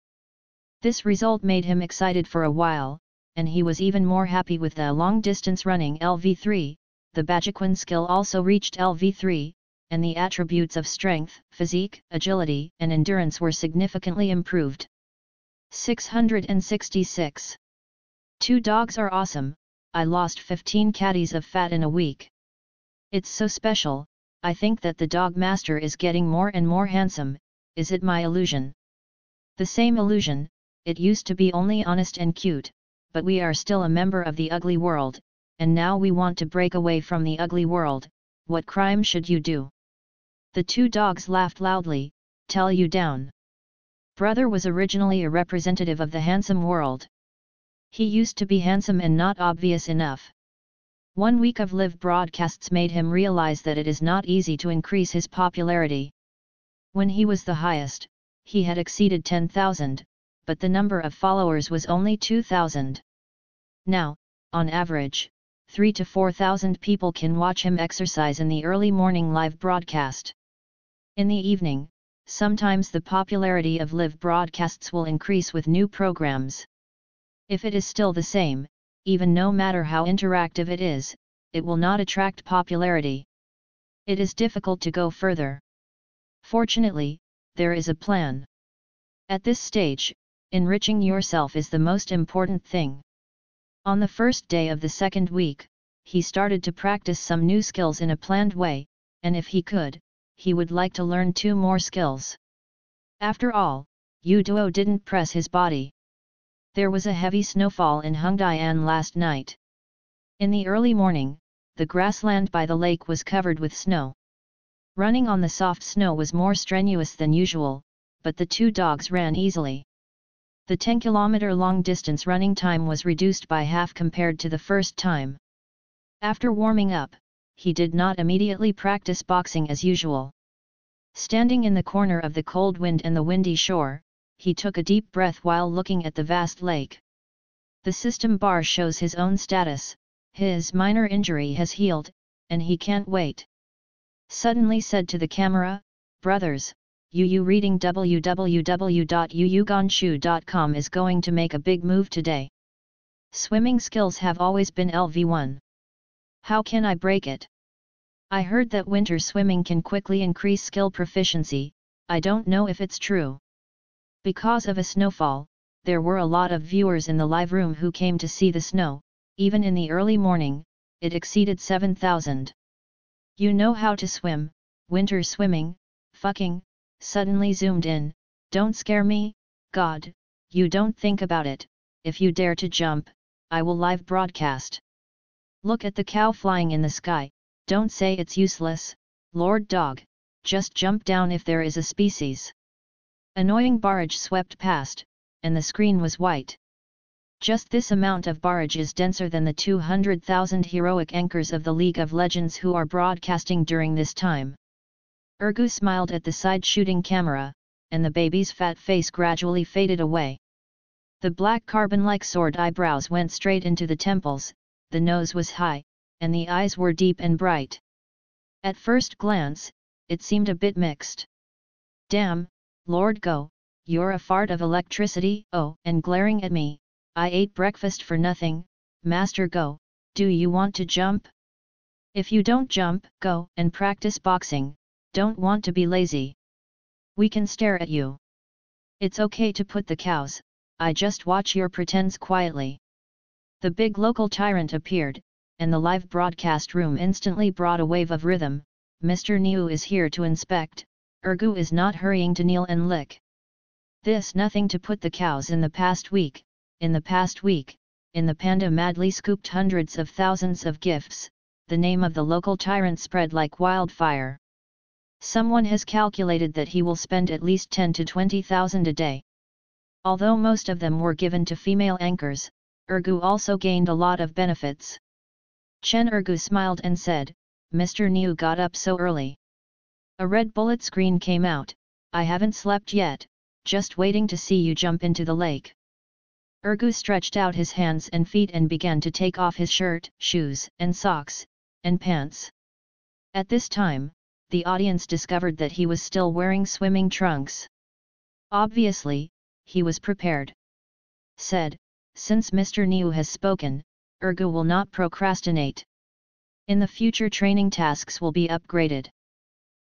Speaker 1: This result made him excited for a while, and he was even more happy with the long-distance running LV3, the Bajiquan skill also reached LV3, and the attributes of strength, physique, agility and endurance were significantly improved. 666. Two dogs are awesome, I lost 15 catties of fat in a week. It's so special, I think that the dog master is getting more and more handsome, is it my illusion? The same illusion, it used to be only honest and cute, but we are still a member of the ugly world, and now we want to break away from the ugly world, what crime should you do? The two dogs laughed loudly, tell you down. Brother was originally a representative of the handsome world. He used to be handsome and not obvious enough. One week of live broadcasts made him realize that it is not easy to increase his popularity. When he was the highest, he had exceeded 10,000, but the number of followers was only 2,000. Now, on average, 3 to 4,000 people can watch him exercise in the early morning live broadcast. In the evening, sometimes the popularity of live broadcasts will increase with new programs. If it is still the same, even no matter how interactive it is, it will not attract popularity. It is difficult to go further. Fortunately, there is a plan. At this stage, enriching yourself is the most important thing. On the first day of the second week, he started to practice some new skills in a planned way, and if he could, he would like to learn two more skills. After all, Yu Duo didn't press his body. There was a heavy snowfall in Hengdian last night. In the early morning, the grassland by the lake was covered with snow. Running on the soft snow was more strenuous than usual, but the two dogs ran easily. The 10 kilometer long distance running time was reduced by half compared to the first time. After warming up, he did not immediately practice boxing as usual. Standing in the corner of the cold wind and the windy shore, he took a deep breath while looking at the vast lake. The system bar shows his own status, his minor injury has healed, and he can't wait. Suddenly said to the camera, Brothers, UU reading www.uuganshu.com is going to make a big move today. Swimming skills have always been LV1. How can I break it? I heard that winter swimming can quickly increase skill proficiency, I don't know if it's true. Because of a snowfall, there were a lot of viewers in the live room who came to see the snow, even in the early morning, it exceeded 7,000. You know how to swim, winter swimming, fucking, suddenly zoomed in, don't scare me, God, you don't think about it, if you dare to jump, I will live broadcast. Look at the cow flying in the sky, don't say it's useless, Lord Dog, just jump down if there is a species. Annoying barrage swept past, and the screen was white. Just this amount of barrage is denser than the 200,000 heroic anchors of the League of Legends who are broadcasting during this time. Ergu smiled at the side shooting camera, and the baby's fat face gradually faded away. The black carbon-like sword eyebrows went straight into the temples, the nose was high, and the eyes were deep and bright. At first glance, it seemed a bit mixed. Damn, Lord Go, you're a fart of electricity, oh, and glaring at me, I ate breakfast for nothing, Master Go, do you want to jump? If you don't jump, go and practice boxing, don't want to be lazy. We can stare at you. It's okay to put the cows, I just watch your pretends quietly. The big local tyrant appeared, and the live broadcast room instantly brought a wave of rhythm, Mr. Niu is here to inspect, Ergu is not hurrying to kneel and lick. This nothing to put the cows in the past week, in the past week, in the panda madly scooped hundreds of thousands of gifts, the name of the local tyrant spread like wildfire. Someone has calculated that he will spend at least 10 to 20,000 a day. Although most of them were given to female anchors, Ergu also gained a lot of benefits. Chen Ergu smiled and said, Mr. Niu got up so early. A red bullet screen came out, I haven't slept yet, just waiting to see you jump into the lake. Ergu stretched out his hands and feet and began to take off his shirt, shoes, and socks, and pants. At this time, the audience discovered that he was still wearing swimming trunks. Obviously, he was prepared. Said, since Mr. Niu has spoken, Ergu will not procrastinate. In the future training tasks will be upgraded.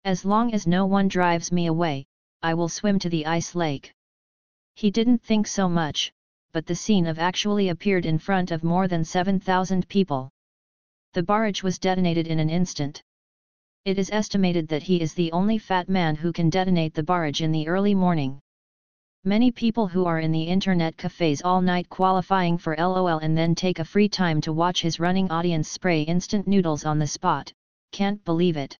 Speaker 1: As long as no one drives me away, I will swim to the ice lake. He didn't think so much, but the scene of actually appeared in front of more than 7,000 people. The barrage was detonated in an instant. It is estimated that he is the only fat man who can detonate the barrage in the early morning. Many people who are in the internet cafes all night qualifying for LOL and then take a free time to watch his running audience spray instant noodles on the spot, can't believe it.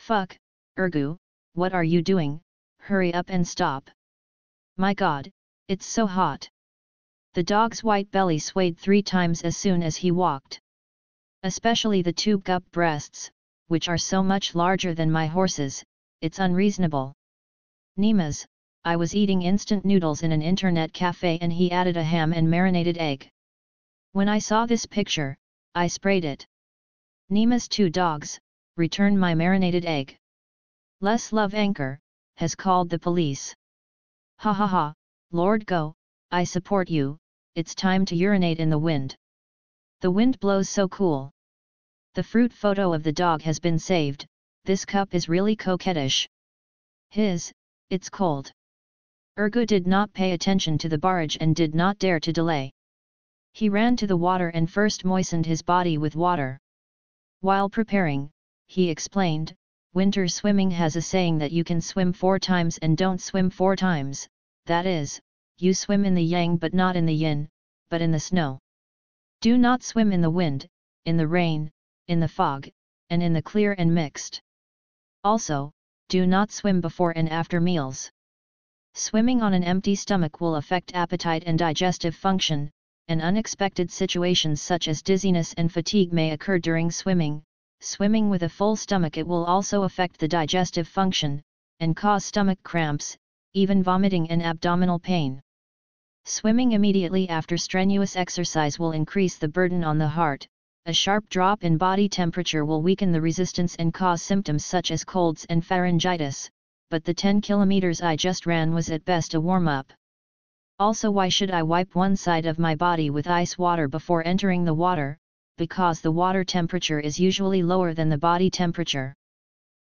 Speaker 1: Fuck, Ergu, what are you doing, hurry up and stop. My god, it's so hot. The dog's white belly swayed three times as soon as he walked. Especially the two gup breasts, which are so much larger than my horse's, it's unreasonable. Nimas, I was eating instant noodles in an internet cafe and he added a ham and marinated egg. When I saw this picture, I sprayed it. Nima's two dogs, return my marinated egg. Les Love Anchor, has called the police. Ha ha ha, Lord Go, I support you, it's time to urinate in the wind. The wind blows so cool. The fruit photo of the dog has been saved, this cup is really coquettish. His, it's cold. Ergu did not pay attention to the barrage and did not dare to delay. He ran to the water and first moistened his body with water. While preparing, he explained, winter swimming has a saying that you can swim four times and don't swim four times, that is, you swim in the yang but not in the yin, but in the snow. Do not swim in the wind, in the rain, in the fog, and in the clear and mixed. Also, do not swim before and after meals. Swimming on an empty stomach will affect appetite and digestive function, and unexpected situations such as dizziness and fatigue may occur during swimming. Swimming with a full stomach it will also affect the digestive function, and cause stomach cramps, even vomiting and abdominal pain. Swimming immediately after strenuous exercise will increase the burden on the heart, a sharp drop in body temperature will weaken the resistance and cause symptoms such as colds and pharyngitis, but the 10 kilometers I just ran was at best a warm-up. Also why should I wipe one side of my body with ice water before entering the water, because the water temperature is usually lower than the body temperature.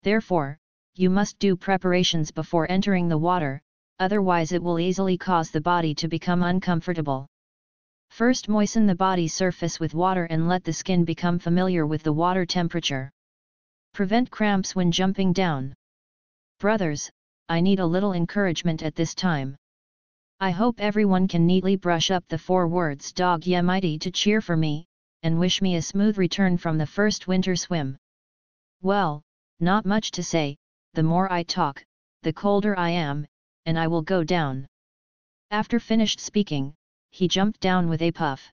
Speaker 1: Therefore, you must do preparations before entering the water, otherwise it will easily cause the body to become uncomfortable. First moisten the body surface with water and let the skin become familiar with the water temperature. Prevent cramps when jumping down. Brothers, I need a little encouragement at this time. I hope everyone can neatly brush up the four words dog ye mighty to cheer for me, and wish me a smooth return from the first winter swim. Well, not much to say, the more I talk, the colder I am, and I will go down. After finished speaking, he jumped down with a puff.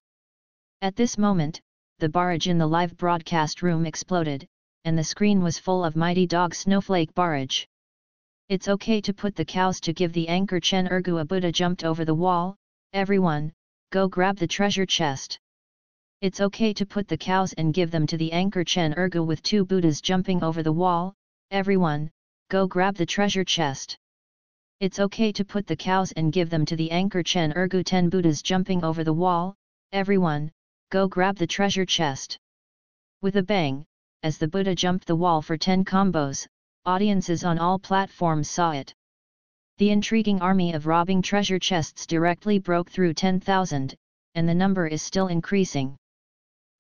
Speaker 1: At this moment, the barrage in the live broadcast room exploded, and the screen was full of Mighty Dog Snowflake Barrage. It's okay to put the cows to give the anchor Chen Ergu a Buddha jumped over the wall, everyone, go grab the treasure chest. It's okay to put the cows and give them to the anchor Chen Ergu with two Buddhas jumping over the wall, everyone, go grab the treasure chest. It's okay to put the cows and give them to the anchor Chen Ergu 10 Buddhas jumping over the wall, everyone, go grab the treasure chest. With a bang, as the Buddha jumped the wall for 10 combos, audiences on all platforms saw it. The intriguing army of robbing treasure chests directly broke through 10,000, and the number is still increasing.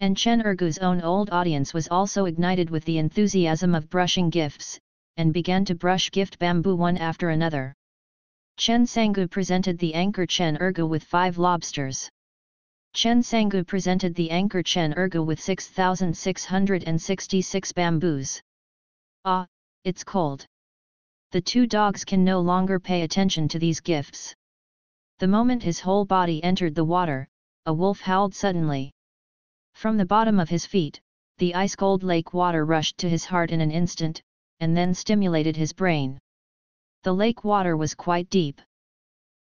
Speaker 1: And Chen Ergu's own old audience was also ignited with the enthusiasm of brushing gifts, and began to brush gift bamboo one after another. Chen Sangu presented the anchor Chen Ergu with five lobsters. Chen Sangu presented the anchor Chen Ergu with 6,666 bamboos. Ah, it's cold. The two dogs can no longer pay attention to these gifts. The moment his whole body entered the water, a wolf howled suddenly. From the bottom of his feet, the ice-cold lake water rushed to his heart in an instant, and then stimulated his brain. The lake water was quite deep.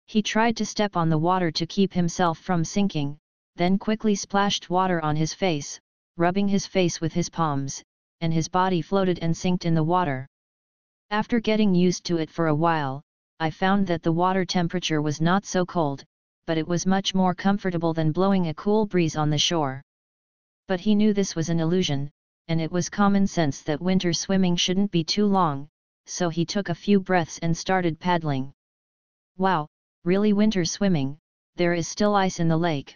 Speaker 1: He tried to step on the water to keep himself from sinking, then quickly splashed water on his face, rubbing his face with his palms, and his body floated and sinked in the water. After getting used to it for a while, I found that the water temperature was not so cold, but it was much more comfortable than blowing a cool breeze on the shore. But he knew this was an illusion, and it was common sense that winter swimming shouldn't be too long, so he took a few breaths and started paddling. Wow, really winter swimming, there is still ice in the lake.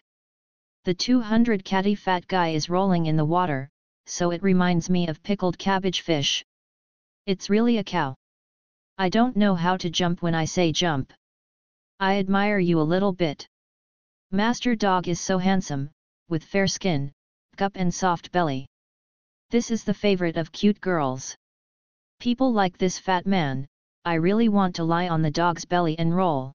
Speaker 1: The 200 catty fat guy is rolling in the water, so it reminds me of pickled cabbage fish. It's really a cow. I don't know how to jump when I say jump. I admire you a little bit. Master dog is so handsome, with fair skin, gup and soft belly. This is the favorite of cute girls. People like this fat man, I really want to lie on the dog's belly and roll.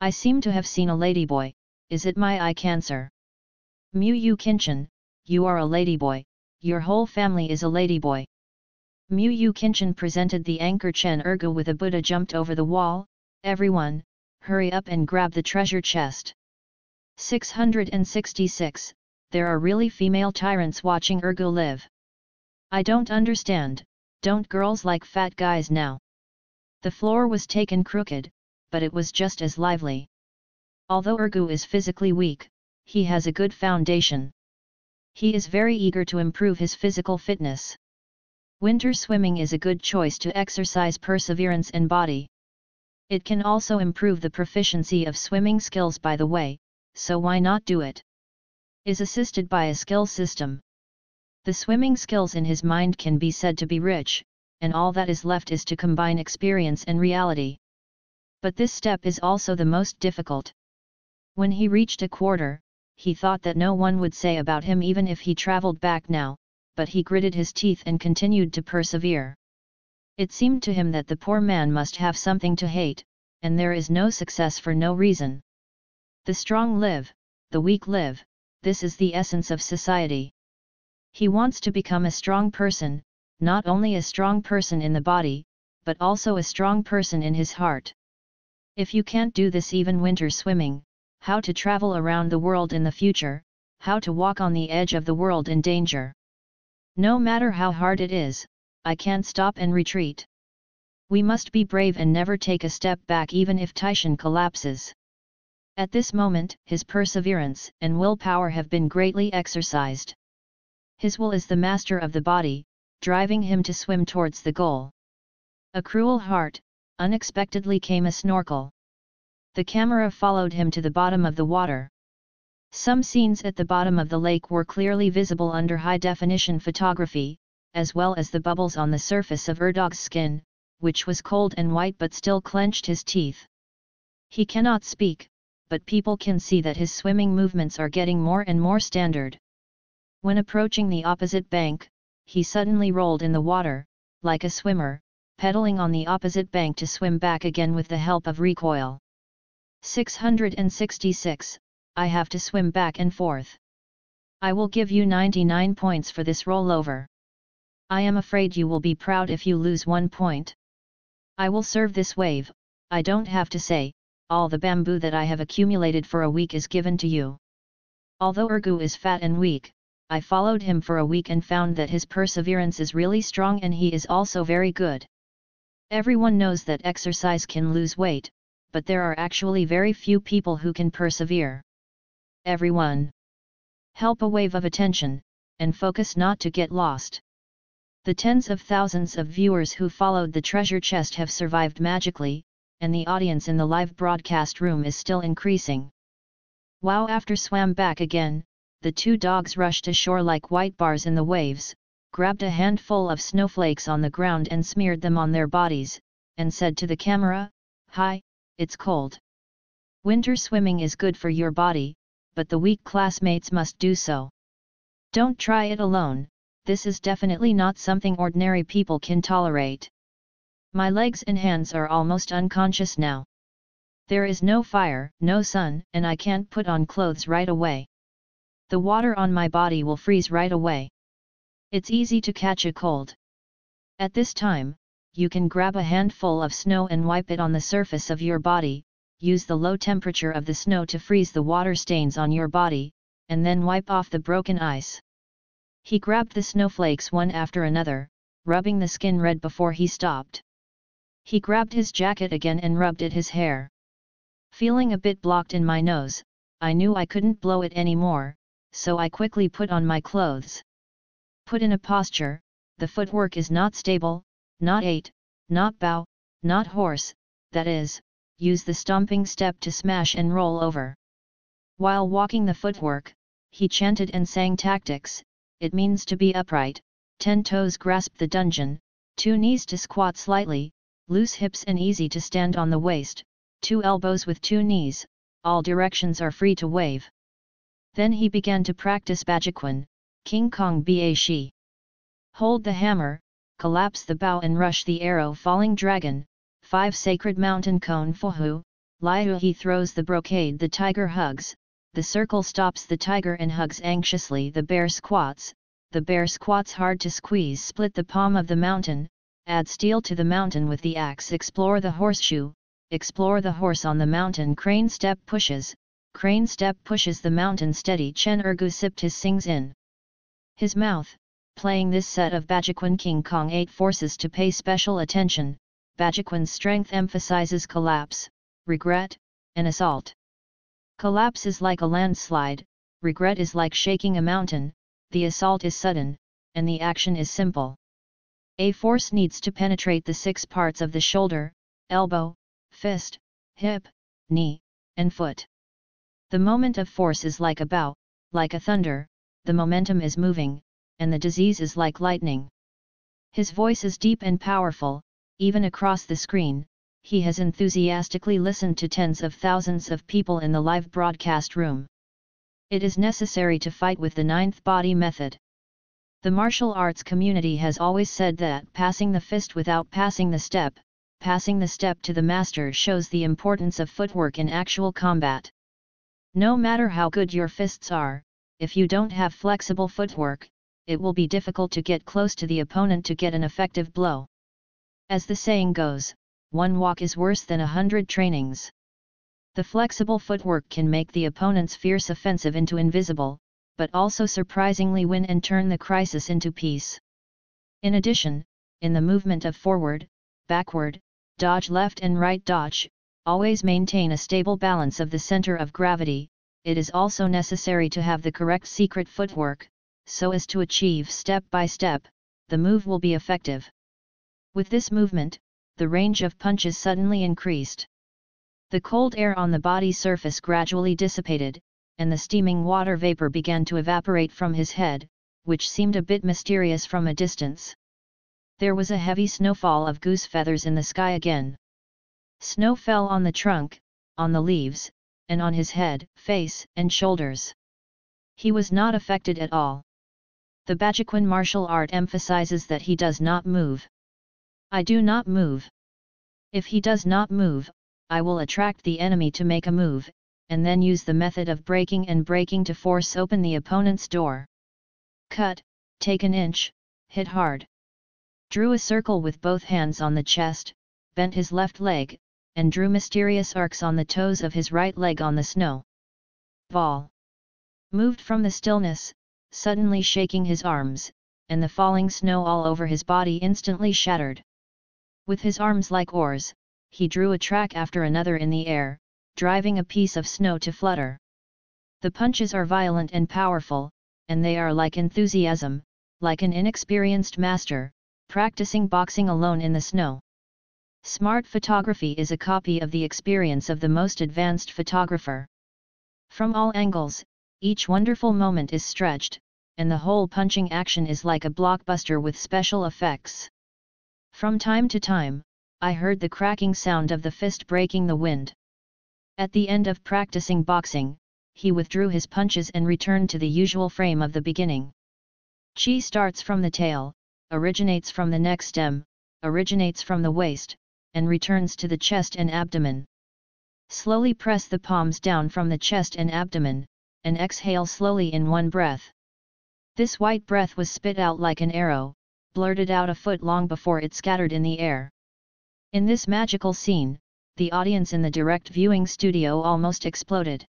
Speaker 1: I seem to have seen a ladyboy, is it my eye cancer? Mu Yu Kinchin, you are a ladyboy, your whole family is a ladyboy. Mu Yu Kinchin presented the anchor Chen Ergu with a Buddha jumped over the wall, everyone, hurry up and grab the treasure chest. 666, there are really female tyrants watching Ergu live. I don't understand, don't girls like fat guys now? The floor was taken crooked, but it was just as lively. Although Ergu is physically weak, he has a good foundation. He is very eager to improve his physical fitness. Winter swimming is a good choice to exercise perseverance and body. It can also improve the proficiency of swimming skills by the way, so why not do it? Is assisted by a skill system. The swimming skills in his mind can be said to be rich, and all that is left is to combine experience and reality. But this step is also the most difficult. When he reached a quarter, he thought that no one would say about him even if he travelled back now, but he gritted his teeth and continued to persevere. It seemed to him that the poor man must have something to hate, and there is no success for no reason. The strong live, the weak live, this is the essence of society. He wants to become a strong person, not only a strong person in the body, but also a strong person in his heart. If you can't do this even winter swimming, how to travel around the world in the future, how to walk on the edge of the world in danger. No matter how hard it is, I can't stop and retreat. We must be brave and never take a step back even if Taishan collapses. At this moment, his perseverance and willpower have been greatly exercised. His will is the master of the body, driving him to swim towards the goal. A cruel heart, unexpectedly came a snorkel. The camera followed him to the bottom of the water. Some scenes at the bottom of the lake were clearly visible under high-definition photography, as well as the bubbles on the surface of Ergu's skin, which was cold and white but still clenched his teeth. He cannot speak, but people can see that his swimming movements are getting more and more standard. When approaching the opposite bank, he suddenly rolled in the water, like a swimmer, pedaling on the opposite bank to swim back again with the help of recoil. 666, I have to swim back and forth. I will give you 99 points for this rollover. I am afraid you will be proud if you lose one point. I will serve this wave, I don't have to say, all the bamboo that I have accumulated for a week is given to you. Although Ergu is fat and weak, I followed him for a week and found that his perseverance is really strong and he is also very good. Everyone knows that exercise can lose weight, but there are actually very few people who can persevere. Everyone. Help a wave of attention, and focus not to get lost. The tens of thousands of viewers who followed the treasure chest have survived magically, and the audience in the live broadcast room is still increasing. Wow after swam back again, the two dogs rushed ashore like white bars in the waves, grabbed a handful of snowflakes on the ground and smeared them on their bodies, and said to the camera, Hi, it's cold. Winter swimming is good for your body, but the weak classmates must do so. Don't try it alone, this is definitely not something ordinary people can tolerate. My legs and hands are almost unconscious now. There is no fire, no sun, and I can't put on clothes right away the water on my body will freeze right away. It's easy to catch a cold. At this time, you can grab a handful of snow and wipe it on the surface of your body, use the low temperature of the snow to freeze the water stains on your body, and then wipe off the broken ice. He grabbed the snowflakes one after another, rubbing the skin red before he stopped. He grabbed his jacket again and rubbed at his hair. Feeling a bit blocked in my nose, I knew I couldn't blow it anymore, so I quickly put on my clothes. Put in a posture, the footwork is not stable, not eight, not bow, not horse, that is, use the stomping step to smash and roll over. While walking the footwork, he chanted and sang tactics, it means to be upright, ten toes grasp the dungeon, two knees to squat slightly, loose hips and easy to stand on the waist, two elbows with two knees, all directions are free to wave. Then he began to practice Bajiquan, King Kong Ba Shi. Hold the hammer, collapse the bow and rush the arrow falling dragon, 5 sacred mountain cone Fuhu, Liu he throws the brocade the tiger hugs, the circle stops the tiger and hugs anxiously the bear squats, the bear squats hard to squeeze split the palm of the mountain, add steel to the mountain with the axe. Explore the horseshoe, explore the horse on the mountain. Crane step pushes, Crane step pushes the mountain steady. Chen Ergu sipped his sings in. His mouth, playing this set of Bajiquan King Kong 8 forces to pay special attention, Bajiquan's strength emphasizes collapse, regret, and assault. Collapse is like a landslide, regret is like shaking a mountain, the assault is sudden, and the action is simple. A force needs to penetrate the six parts of the shoulder, elbow, fist, hip, knee, and foot. The moment of force is like a bow, like a thunder, the momentum is moving, and the disease is like lightning. His voice is deep and powerful, even across the screen, he has enthusiastically listened to tens of thousands of people in the live broadcast room. It is necessary to fight with the ninth body method. The martial arts community has always said that passing the fist without passing the step, passing the step to the master shows the importance of footwork in actual combat. No matter how good your fists are, if you don't have flexible footwork, it will be difficult to get close to the opponent to get an effective blow. As the saying goes, one walk is worse than a hundred trainings. The flexible footwork can make the opponent's fierce offensive into invisible, but also surprisingly win and turn the crisis into peace. In addition, in the movement of forward, backward, dodge left and right dodge, always maintain a stable balance of the center of gravity, it is also necessary to have the correct secret footwork, so as to achieve step by step, the move will be effective. With this movement, the range of punches suddenly increased. The cold air on the body surface gradually dissipated, and the steaming water vapor began to evaporate from his head, which seemed a bit mysterious from a distance. There was a heavy snowfall of goose feathers in the sky again. Snow fell on the trunk, on the leaves, and on his head, face, and shoulders. He was not affected at all. The Bajiquan martial art emphasizes that he does not move. I do not move. If he does not move, I will attract the enemy to make a move, and then use the method of breaking and breaking to force open the opponent's door. Cut, take an inch, hit hard. Drew a circle with both hands on the chest, bent his left leg, and drew mysterious arcs on the toes of his right leg on the snow. Ball. Moved from the stillness, suddenly shaking his arms, and the falling snow all over his body instantly shattered. With his arms like oars, he drew a track after another in the air, driving a piece of snow to flutter. The punches are violent and powerful, and they are like enthusiasm, like an inexperienced master, practicing boxing alone in the snow. Smart photography is a copy of the experience of the most advanced photographer. From all angles, each wonderful moment is stretched, and the whole punching action is like a blockbuster with special effects. From time to time, I heard the cracking sound of the fist breaking the wind. At the end of practicing boxing, he withdrew his punches and returned to the usual frame of the beginning. Qi starts from the tail, originates from the neck stem, originates from the waist, and returns to the chest and abdomen. Slowly press the palms down from the chest and abdomen, and exhale slowly in one breath. This white breath was spit out like an arrow, blurted out a foot long before it scattered in the air. In this magical scene, the audience in the direct viewing studio almost exploded.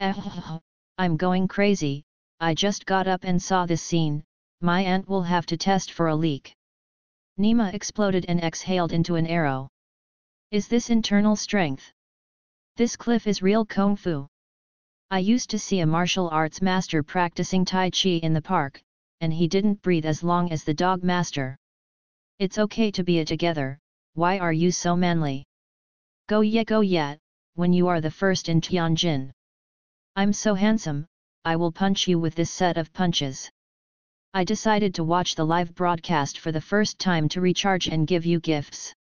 Speaker 1: Eh, I'm going crazy, I just got up and saw this scene, my aunt will have to test for a leak. Nima exploded and exhaled into an arrow. Is this internal strength? This cliff is real kung fu. I used to see a martial arts master practicing Tai Chi in the park, and he didn't breathe as long as the dog master. It's okay to be a together, why are you so manly? Go ye go yet, when you are the first in Tianjin. I'm so handsome, I will punch you with this set of punches. I decided to watch the live broadcast for the first time to recharge and give you gifts.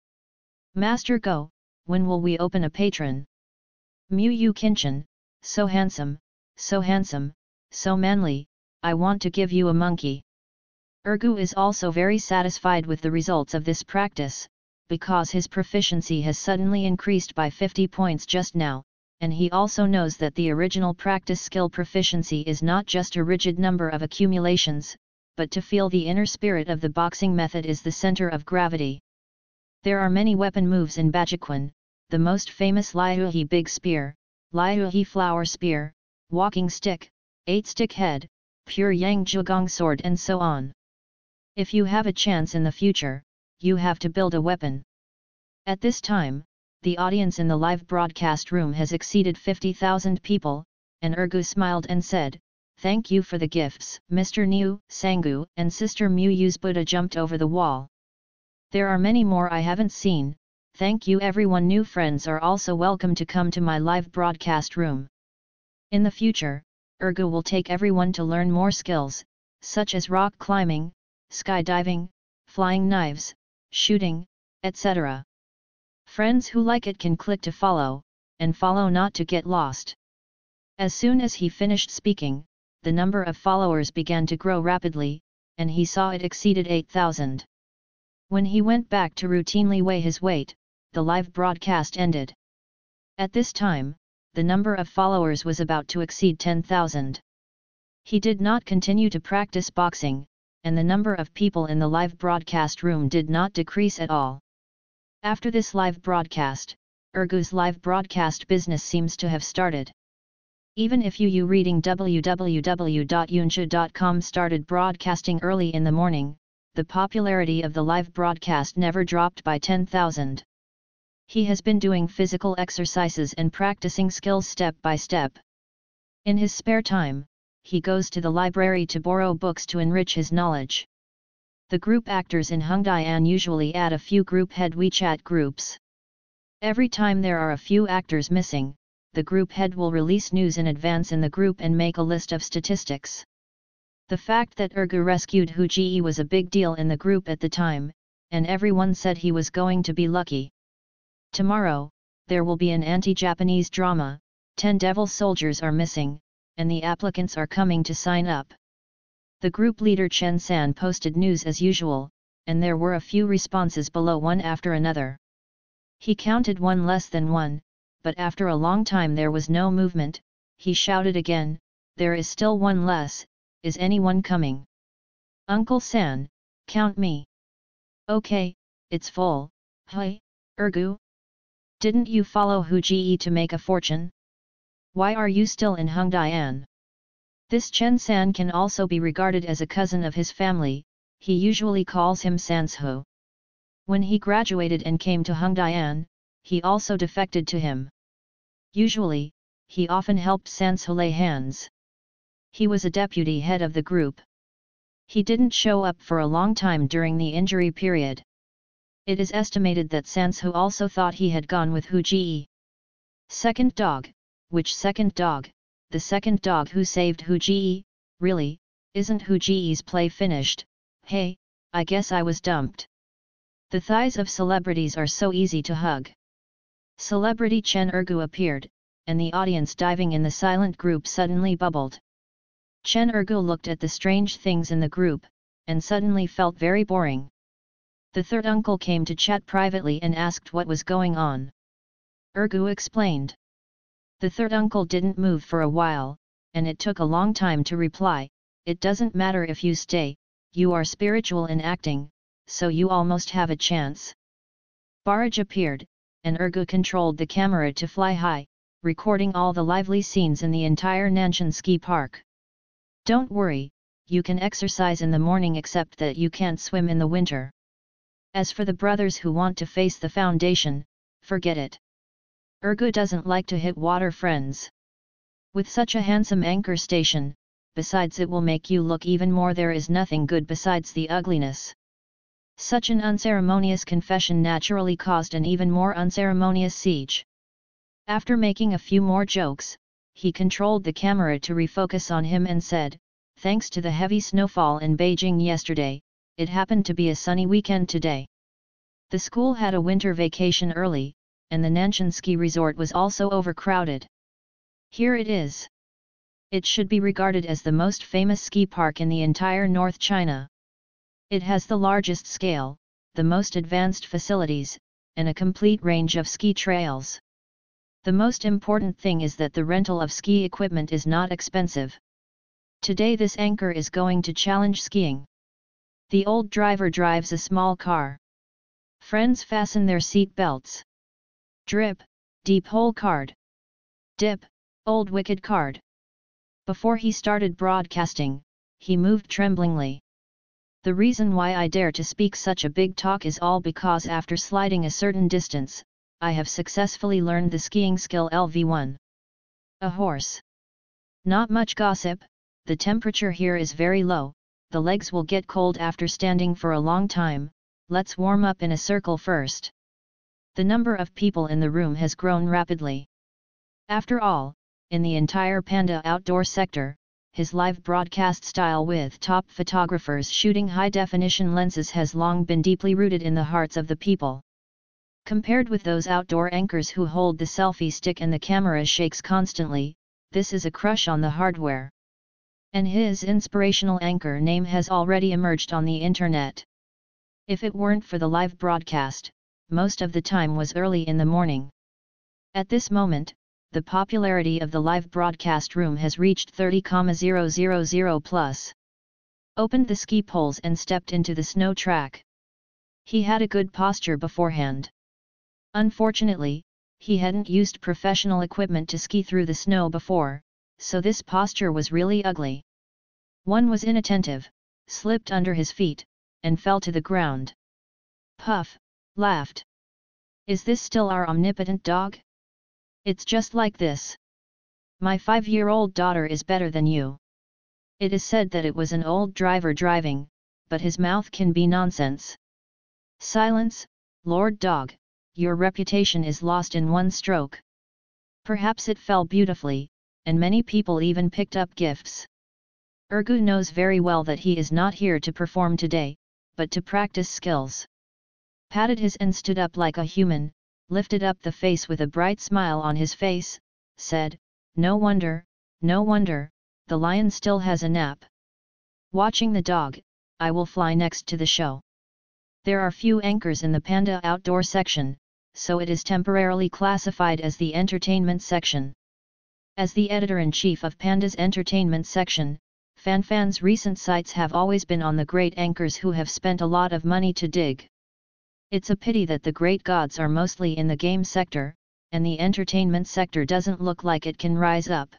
Speaker 1: Master Go, when will we open a patron? Mu Yu Kinchin, so handsome, so handsome, so manly, I want to give you a monkey. Ergu is also very satisfied with the results of this practice, because his proficiency has suddenly increased by 50 points just now, and he also knows that the original practice skill proficiency is not just a rigid number of accumulations, but to feel the inner spirit of the boxing method is the center of gravity. There are many weapon moves in Bajiquan, the most famous Liuhe Big Spear, Liuhe Flower Spear, Walking Stick, Eight Stick Head, Pure Yang Zhugong Sword and so on. If you have a chance in the future, you have to build a weapon. At this time, the audience in the live broadcast room has exceeded 50,000 people, and Ergu smiled and said, Thank you for the gifts. Mr. Niu, Sangu, and Sister Mu Yu's Buddha jumped over the wall. There are many more I haven't seen, thank you everyone new friends are also welcome to come to my live broadcast room. In the future, Ergu will take everyone to learn more skills, such as rock climbing, skydiving, flying knives, shooting, etc. Friends who like it can click to follow, and follow not to get lost. As soon as he finished speaking, the number of followers began to grow rapidly, and he saw it exceeded 8,000. When he went back to routinely weigh his weight, the live broadcast ended. At this time, the number of followers was about to exceed 10,000. He did not continue to practice boxing, and the number of people in the live broadcast room did not decrease at all. After this live broadcast, Ergu's live broadcast business seems to have started. Even if you reading www.uuganshu.com started broadcasting early in the morning, the popularity of the live broadcast never dropped by 10,000. He has been doing physical exercises and practicing skills step by step. In his spare time, he goes to the library to borrow books to enrich his knowledge. The group actors in Hengdian usually add a few group head WeChat groups. Every time there are a few actors missing, the group head will release news in advance in the group and make a list of statistics. The fact that Ergu rescued Hu Ji was a big deal in the group at the time, and everyone said he was going to be lucky. Tomorrow, there will be an anti-Japanese drama, 10 devil soldiers are missing, and the applicants are coming to sign up. The group leader Chen San posted news as usual, and there were a few responses below one after another. He counted one less than one, but after a long time there was no movement, he shouted again, there is still one less, is anyone coming? Uncle San, count me. Okay, it's full, hi, Ergu. Didn't you follow Hu Ji to make a fortune? Why are you still in Hengdian? This Chen San can also be regarded as a cousin of his family, he usually calls him Sanshu. When he graduated and came to Hengdian, he also defected to him. Usually, he often helped Sanshu lay hands. He was a deputy head of the group. He didn't show up for a long time during the injury period. It is estimated that Sanshu also thought he had gone with Hu Ji. Second dog, which second dog, the second dog who saved Hu Ji, really, isn't Hu Ji's play finished, hey, I guess I was dumped. The thighs of celebrities are so easy to hug. Celebrity Chen Ergu appeared, and the audience diving in the silent group suddenly bubbled. Chen Ergu looked at the strange things in the group, and suddenly felt very boring. The third uncle came to chat privately and asked what was going on. Ergu explained. The third uncle didn't move for a while, and it took a long time to reply, it doesn't matter if you stay, you are spiritual in acting, so you almost have a chance. Barrage appeared, and Ergu controlled the camera to fly high, recording all the lively scenes in the entire Nanshan ski park. Don't worry, you can exercise in the morning except that you can't swim in the winter. As for the brothers who want to face the foundation, forget it. Ergu doesn't like to hit water friends. With such a handsome anchor station, besides it will make you look even more there is nothing good besides the ugliness. Such an unceremonious confession naturally caused an even more unceremonious siege. After making a few more jokes, he controlled the camera to refocus on him and said, Thanks to the heavy snowfall in Beijing yesterday, it happened to be a sunny weekend today. The school had a winter vacation early, and the Nanshan ski resort was also overcrowded. Here it is. It should be regarded as the most famous ski park in the entire North China. It has the largest scale, the most advanced facilities, and a complete range of ski trails. The most important thing is that the rental of ski equipment is not expensive. Today this anchor is going to challenge skiing. The old driver drives a small car. Friends fasten their seat belts. Drip, deep hole card. Dip, old wicked card. Before he started broadcasting, he moved tremblingly. The reason why I dare to speak such a big talk is all because after sliding a certain distance, I have successfully learned the skiing skill LV1. A horse. Not much gossip, the temperature here is very low, the legs will get cold after standing for a long time, let's warm up in a circle first. The number of people in the room has grown rapidly. After all, in the entire Panda outdoor sector, his live broadcast style with top photographers shooting high-definition lenses has long been deeply rooted in the hearts of the people. Compared with those outdoor anchors who hold the selfie stick and the camera shakes constantly, this is a crush on the hardware. And his inspirational anchor name has already emerged on the internet. If it weren't for the live broadcast, most of the time was early in the morning. At this moment, the popularity of the live broadcast room has reached 30,000 plus. Opened the ski poles and stepped into the snow track. He had a good posture beforehand. Unfortunately, he hadn't used professional equipment to ski through the snow before, so this posture was really ugly. One was inattentive, slipped under his feet, and fell to the ground. Puff, laughed. Is this still our omnipotent dog? It's just like this. My five-year-old daughter is better than you. It is said that it was an old driver driving, but his mouth can be nonsense. Silence, Lord Dog, your reputation is lost in one stroke. Perhaps it fell beautifully, and many people even picked up gifts. Ergu knows very well that he is not here to perform today, but to practice skills. Patted his and stood up like a human, lifted up the face with a bright smile on his face, said, No wonder, no wonder, the lion still has a nap. Watching the dog, I will fly next to the show. There are few anchors in the Panda outdoor section, so it is temporarily classified as the entertainment section. As the editor-in-chief of Panda's entertainment section, FanFan's recent sites have always been on the great anchors who have spent a lot of money to dig. It's a pity that the great gods are mostly in the game sector, and the entertainment sector doesn't look like it can rise up.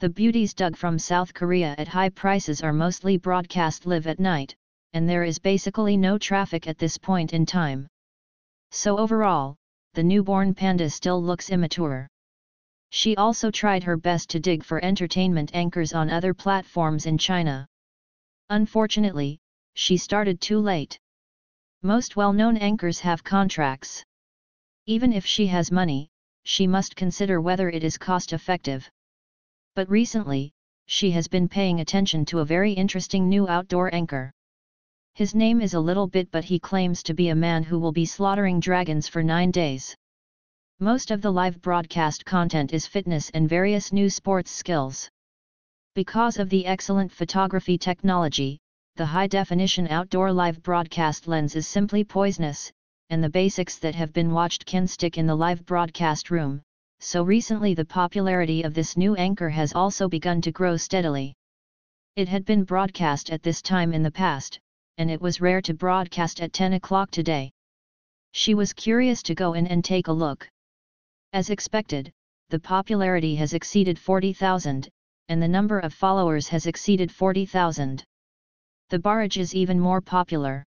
Speaker 1: The beauties dug from South Korea at high prices are mostly broadcast live at night, and there is basically no traffic at this point in time. So overall, the newborn panda still looks immature. She also tried her best to dig for entertainment anchors on other platforms in China. Unfortunately, she started too late. Most well-known anchors have contracts. Even if she has money, she must consider whether it is cost-effective. But recently, she has been paying attention to a very interesting new outdoor anchor. His name is a little bit but he claims to be a man who will be slaughtering dragons for 9 days. Most of the live broadcast content is fitness and various new sports skills. Because of the excellent photography technology, the high-definition outdoor live broadcast lens is simply poisonous, and the basics that have been watched can stick in the live broadcast room, so recently the popularity of this new anchor has also begun to grow steadily. It had been broadcast at this time in the past, and it was rare to broadcast at 10 o'clock today. She was curious to go in and take a look. As expected, the popularity has exceeded 40,000, and the number of followers has exceeded 40,000. The barrage is even more popular.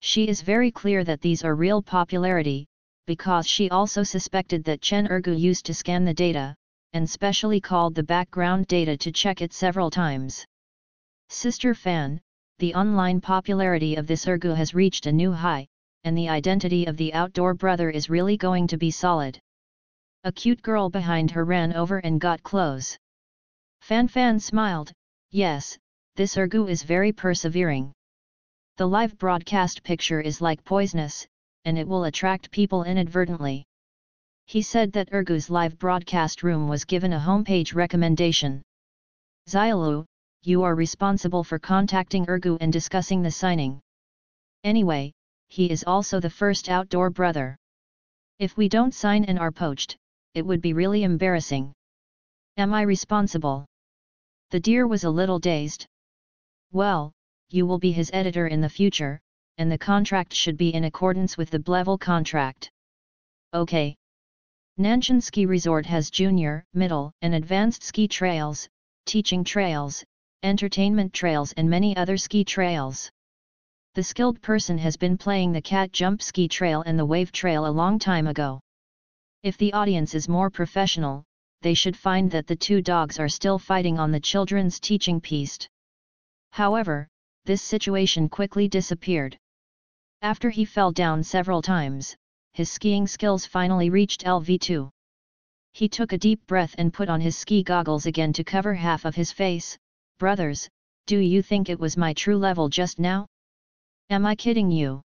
Speaker 1: She is very clear that these are real popularity, because she also suspected that Chen Ergu used to scan the data, and specially called the background data to check it several times. Sister Fan, the online popularity of this Ergu has reached a new high, and the identity of the outdoor brother is really going to be solid. A cute girl behind her ran over and got close. Fan Fan smiled, yes, this Ergu is very persevering. The live broadcast picture is like poisonous, and it will attract people inadvertently. He said that Ergu's live broadcast room was given a homepage recommendation. Xiaolu, you are responsible for contacting Ergu and discussing the signing. Anyway, he is also the first outdoor brother. If we don't sign and are poached, it would be really embarrassing. Am I responsible? The deer was a little dazed. Well, you will be his editor in the future, and the contract should be in accordance with the Blevel contract. Okay. Nanshan Ski Resort has junior, middle, and advanced ski trails, teaching trails, entertainment trails and many other ski trails. The skilled person has been playing the cat jump ski trail and the wave trail a long time ago. If the audience is more professional, they should find that the two dogs are still fighting on the children's teaching piste. However, this situation quickly disappeared. After he fell down several times, his skiing skills finally reached LV2. He took a deep breath and put on his ski goggles again to cover half of his face, Brothers, do you think it was my true level just now? Am I kidding you?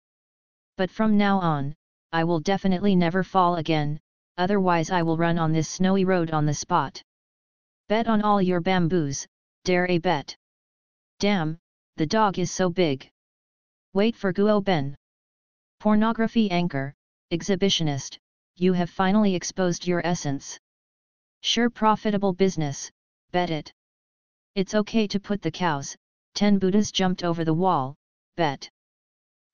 Speaker 1: But from now on, I will definitely never fall again, otherwise I will run on this snowy road on the spot. Bet on all your bamboos, dare a bet. Damn, the dog is so big. Wait for Guo Ben. Pornography anchor, exhibitionist, you have finally exposed your essence. Sure profitable business, bet it. It's okay to put the cows, 10 Buddhas jumped over the wall, bet.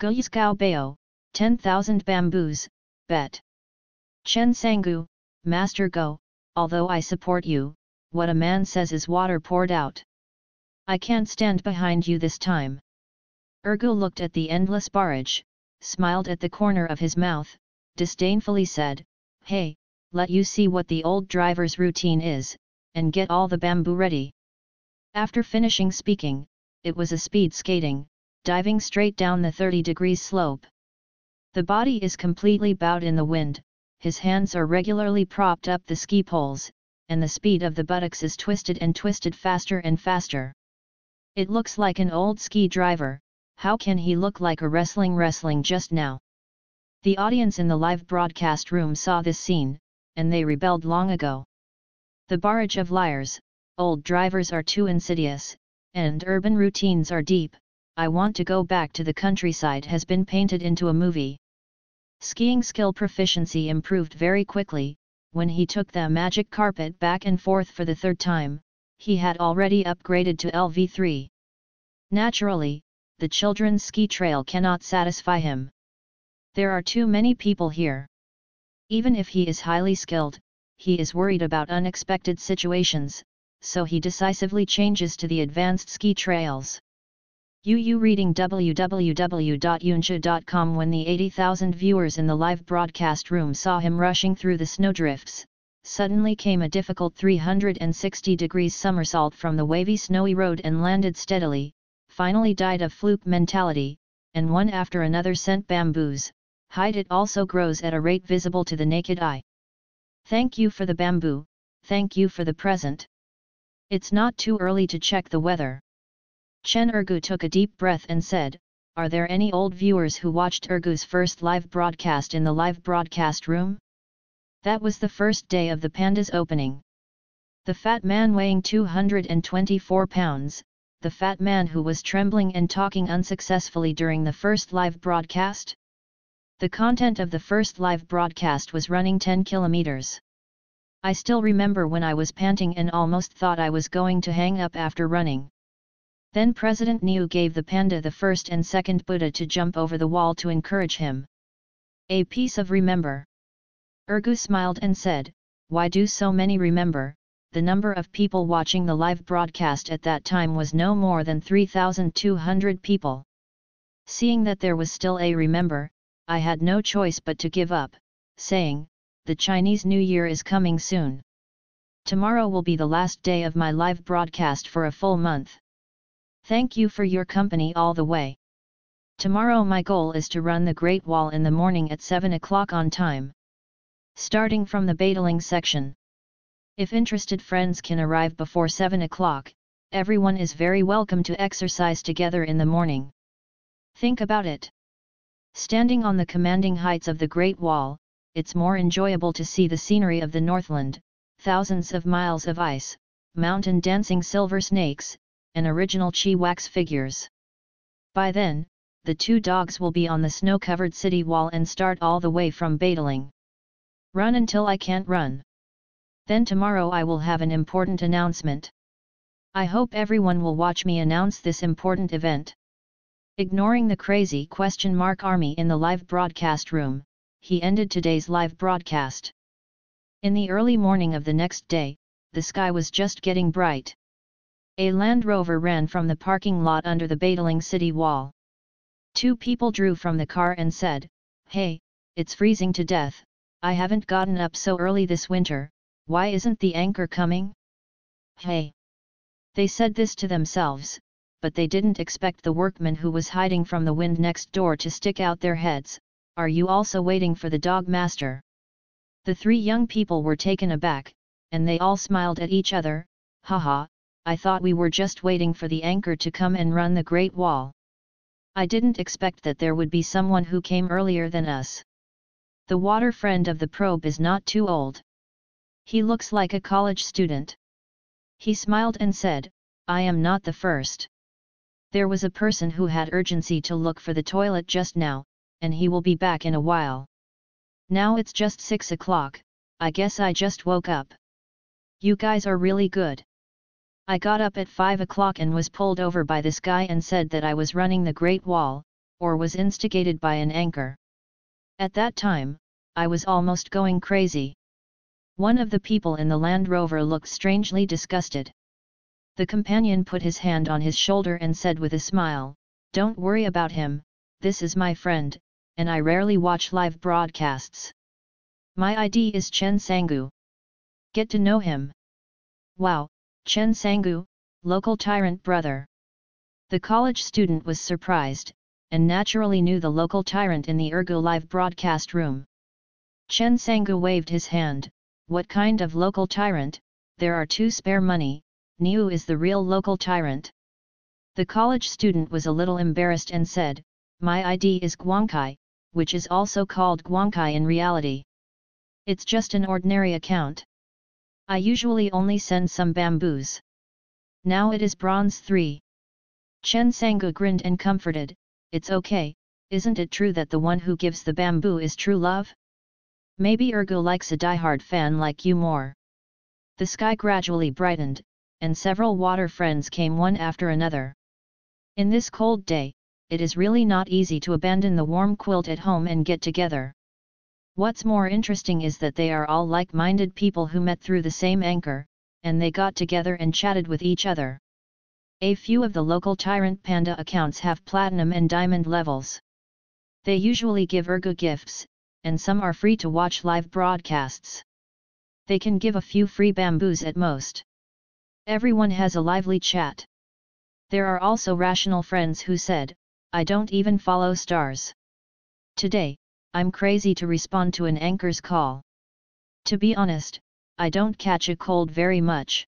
Speaker 1: Guyis Gao Bao, 10,000 bamboos, bet. Chen Sangu, Master Go, although I support you, what a man says is water poured out. I can't stand behind you this time. Ergu looked at the endless barrage, smiled at the corner of his mouth, disdainfully said, Hey, let you see what the old driver's routine is, and get all the bamboo ready. After finishing speaking, it was a speed skating, diving straight down the 30 degrees slope. The body is completely bowed in the wind, his hands are regularly propped up the ski poles, and the speed of the buttocks is twisted and twisted faster and faster. It looks like an old ski driver, how can he look like a wrestling wrestling just now? The audience in the live broadcast room saw this scene, and they rebelled long ago. The barrage of liars, old drivers are too insidious, and urban routines are deep, I want to go back to the countryside has been painted into a movie. Skiing skill proficiency improved very quickly, when he took the magic carpet back and forth for the third time, he had already upgraded to LV3. Naturally, the children's ski trail cannot satisfy him. There are too many people here. Even if he is highly skilled, he is worried about unexpected situations, so he decisively changes to the advanced ski trails. UU reading www.uuganshu.com when the 80,000 viewers in the live broadcast room saw him rushing through the snowdrifts, suddenly came a difficult 360 degrees somersault from the wavy snowy road and landed steadily, finally died of fluke mentality, and one after another sent bamboos, hide it also grows at a rate visible to the naked eye. Thank you for the bamboo, thank you for the present. It's not too early to check the weather. Chen Ergu took a deep breath and said, Are there any old viewers who watched Ergu's first live broadcast in the live broadcast room? That was the first day of the panda's opening. The fat man weighing 224 pounds, the fat man who was trembling and talking unsuccessfully during the first live broadcast? The content of the first live broadcast was running 10 kilometers. I still remember when I was panting and almost thought I was going to hang up after running. Then President Niu gave the panda the first and second Buddha to jump over the wall to encourage him. A piece of remember. Ergu smiled and said, Why do so many remember? The number of people watching the live broadcast at that time was no more than 3,200 people. Seeing that there was still a remember, I had no choice but to give up, saying, the Chinese New Year is coming soon. Tomorrow will be the last day of my live broadcast for a full month. Thank you for your company all the way. Tomorrow my goal is to run the Great Wall in the morning at 7 o'clock on time. Starting from the Badaling section. If interested friends can arrive before 7 o'clock, everyone is very welcome to exercise together in the morning. Think about it. Standing on the commanding heights of the Great Wall, it's more enjoyable to see the scenery of the Northland, thousands of miles of ice, mountain dancing silver snakes, and original chi wax figures. By then, the two dogs will be on the snow-covered city wall and start all the way from Badaling. Run until I can't run. Then tomorrow I will have an important announcement. I hope everyone will watch me announce this important event. Ignoring the crazy question mark army in the live broadcast room, he ended today's live broadcast. In the early morning of the next day, the sky was just getting bright. A Land Rover ran from the parking lot under the Badaling city wall. Two people drew from the car and said, Hey, it's freezing to death, I haven't gotten up so early this winter, why isn't the anchor coming? Hey! They said this to themselves, but they didn't expect the workman who was hiding from the wind next door to stick out their heads, are you also waiting for the dog master? The three young people were taken aback, and they all smiled at each other, haha, I thought we were just waiting for the anchor to come and run the Great Wall. I didn't expect that there would be someone who came earlier than us. The water friend of the probe is not too old. He looks like a college student. He smiled and said, I am not the first. There was a person who had urgency to look for the toilet just now, and he will be back in a while. Now it's just 6 o'clock, I guess I just woke up. You guys are really good. I got up at 5 o'clock and was pulled over by this guy and said that I was running the Great Wall, or was instigated by an anchor. At that time, I was almost going crazy. One of the people in the Land Rover looked strangely disgusted. The companion put his hand on his shoulder and said with a smile, Don't worry about him, this is my friend, and I rarely watch live broadcasts. My ID is Chen Sangu. Get to know him. Wow, Chen Sangu, local tyrant brother. The college student was surprised, and naturally knew the local tyrant in the Ergu live broadcast room. Chen Sangu waved his hand, what kind of local tyrant, there are two spare money, Niu is the real local tyrant. The college student was a little embarrassed and said, my ID is Guangkai, which is also called Guangkai in reality. It's just an ordinary account. I usually only send some bamboos. Now it is bronze 3. Chen Sangu grinned and comforted, it's okay, isn't it true that the one who gives the bamboo is true love? Maybe Ergu likes a diehard fan like you more. The sky gradually brightened, and several water friends came one after another. In this cold day, it is really not easy to abandon the warm quilt at home and get together. What's more interesting is that they are all like-minded people who met through the same anchor, and they got together and chatted with each other. A few of the local Tyrant Panda accounts have platinum and diamond levels. They usually give Ergu gifts, and some are free to watch live broadcasts. They can give a few free bamboos at most. Everyone has a lively chat. There are also rational friends who said, I don't even follow stars. Today, I'm crazy to respond to an anchor's call. To be honest, I don't catch a cold very much.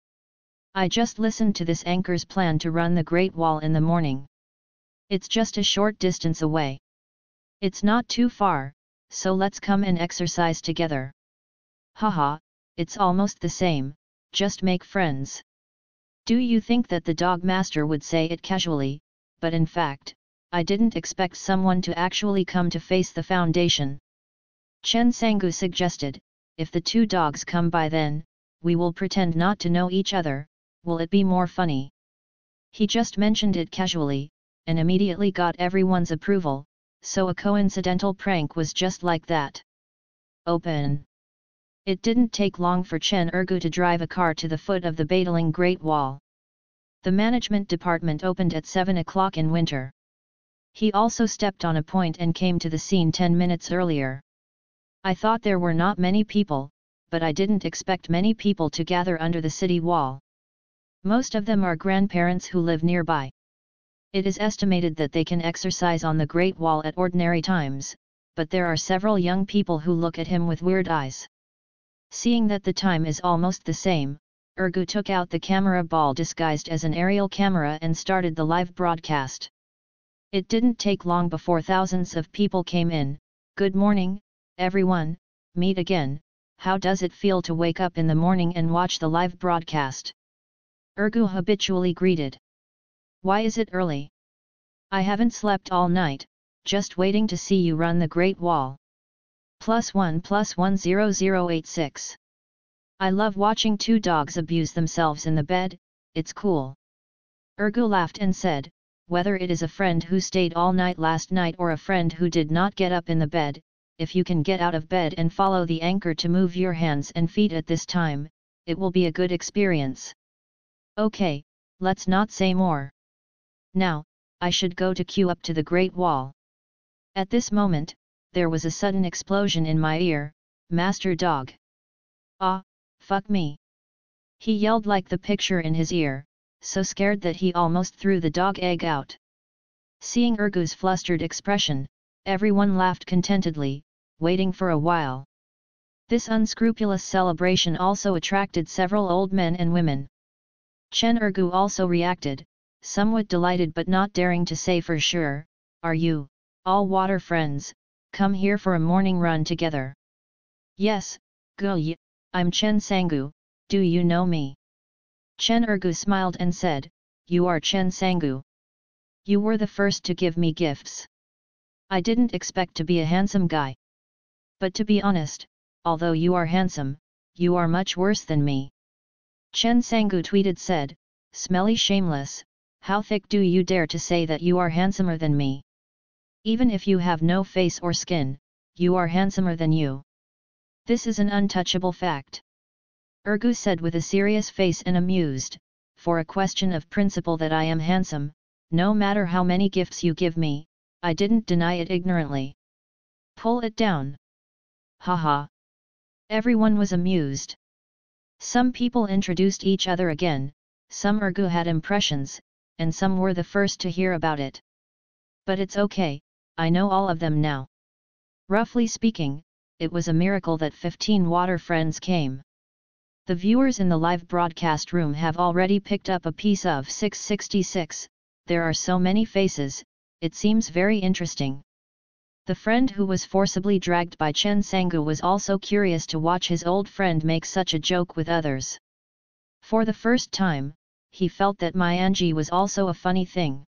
Speaker 1: I just listened to this anchor's plan to run the Great Wall in the morning. It's just a short distance away. It's not too far, so let's come and exercise together. Haha, it's almost the same, just make friends. Do you think that the dog master would say it casually, but in fact, I didn't expect someone to actually come to face the foundation. Chen Sangu suggested, if the two dogs come by then, we will pretend not to know each other, will it be more funny? He just mentioned it casually, and immediately got everyone's approval, so a coincidental prank was just like that. Open. It didn't take long for Chen Ergu to drive a car to the foot of the Badaling Great Wall. The management department opened at 7 o'clock in winter. He also stepped on a point and came to the scene 10 minutes earlier. I thought there were not many people, but I didn't expect many people to gather under the city wall. Most of them are grandparents who live nearby. It is estimated that they can exercise on the Great Wall at ordinary times, but there are several young people who look at him with weird eyes. Seeing that the time is almost the same, Ergu took out the camera ball disguised as an aerial camera and started the live broadcast. It didn't take long before thousands of people came in, Good morning, everyone, meet again, how does it feel to wake up in the morning and watch the live broadcast? Ergu habitually greeted. Why is it early? I haven't slept all night, just waiting to see you run the Great Wall. Plus 1 plus 1 0086. I love watching two dogs abuse themselves in the bed, it's cool. Ergu laughed and said, whether it is a friend who stayed all night last night or a friend who did not get up in the bed, if you can get out of bed and follow the anchor to move your hands and feet at this time, it will be a good experience. Okay, let's not say more. Now, I should go to queue up to the Great Wall. At this moment, there was a sudden explosion in my ear, Master Dog. Ah, fuck me. He yelled like the picture in his ear, so scared that he almost threw the dog egg out. Seeing Ergu's flustered expression, everyone laughed contentedly, waiting for a while. This unscrupulous celebration also attracted several old men and women. Chen Ergu also reacted, somewhat delighted but not daring to say for sure, are you, all water friends, come here for a morning run together. Yes, Guyi, I'm Chen Sangu, do you know me? Chen Ergu smiled and said, You are Chen Sangu. You were the first to give me gifts. I didn't expect to be a handsome guy. But to be honest, although you are handsome, you are much worse than me. Chen Sangu tweeted said, Smelly shameless, how thick do you dare to say that you are handsomer than me? Even if you have no face or skin, you are handsomer than you. This is an untouchable fact. Ergu said with a serious face and amused, for a question of principle that I am handsome, no matter how many gifts you give me, I didn't deny it ignorantly. Pull it down. Haha. Everyone was amused. Some people introduced each other again, some Ergu had impressions, and some were the first to hear about it. But it's okay, I know all of them now. Roughly speaking, it was a miracle that 15 water friends came. The viewers in the live broadcast room have already picked up a piece of 666, there are so many faces, it seems very interesting. The friend who was forcibly dragged by Chen Sangu was also curious to watch his old friend make such a joke with others. For the first time, he felt that Mianji was also a funny thing.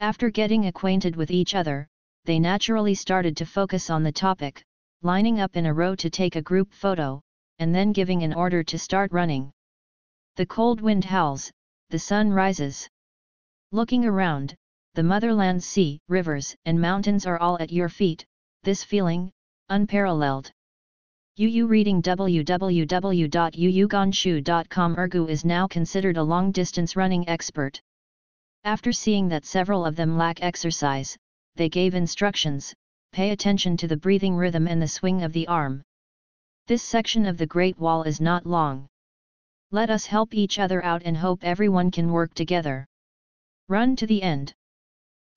Speaker 1: After getting acquainted with each other, they naturally started to focus on the topic, lining up in a row to take a group photo, and then giving an order to start running. The cold wind howls, the sun rises. Looking around, the motherland's sea, rivers and mountains are all at your feet, this feeling, unparalleled. Yu reading www.uuganshu.com Ergu is now considered a long-distance running expert. After seeing that several of them lack exercise, they gave instructions, pay attention to the breathing rhythm and the swing of the arm. This section of the Great Wall is not long. Let us help each other out and hope everyone can work together. Run to the end.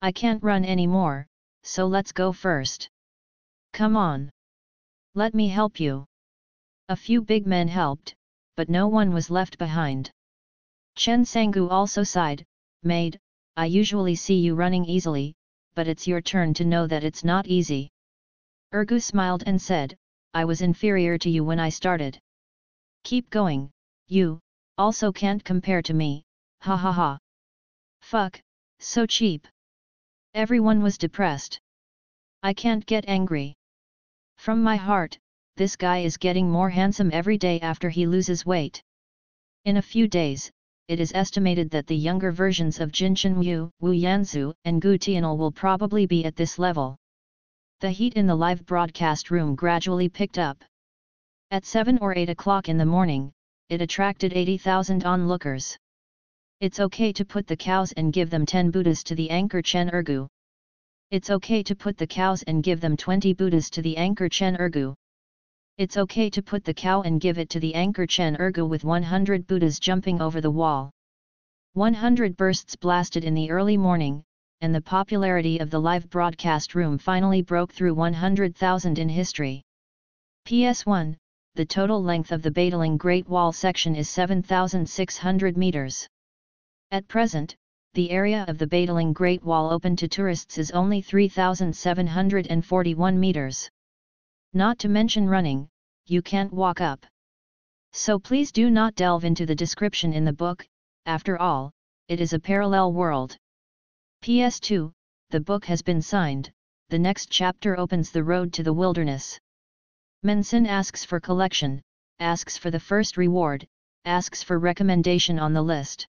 Speaker 1: I can't run anymore, so let's go first. Come on. Let me help you. A few big men helped, but no one was left behind. Chen Sangu also sighed, Maid, I usually see you running easily, but it's your turn to know that it's not easy. Ergu smiled and said, I was inferior to you when I started. Keep going, you, also can't compare to me, ha ha ha. Fuck, so cheap. Everyone was depressed. I can't get angry. From my heart, this guy is getting more handsome every day after he loses weight. In a few days, it is estimated that the younger versions of Jin Chengwu, Wu Yanzu, and Gu Tianle will probably be at this level. The heat in the live broadcast room gradually picked up. At 7 or 8 o'clock in the morning, it attracted 80,000 onlookers. It's okay to put the cows and give them 10 Buddhas to the anchor Chen Ergu. It's okay to put the cows and give them 20 Buddhas to the anchor Chen Ergu. It's okay to put the cow and give it to the anchor Chen Ergu with 100 Buddhas jumping over the wall. 100 bursts blasted in the early morning, and the popularity of the live broadcast room finally broke through 100,000 in history. PS1, the total length of the Badaling Great Wall section is 7,600 meters. At present, the area of the Badaling Great Wall open to tourists is only 3,741 meters. Not to mention running, you can't walk up. So please do not delve into the description in the book, after all, it is a parallel world. PS2, the book has been signed, the next chapter opens the road to the wilderness. Mensin asks for collection, asks for the first reward, asks for recommendation on the list.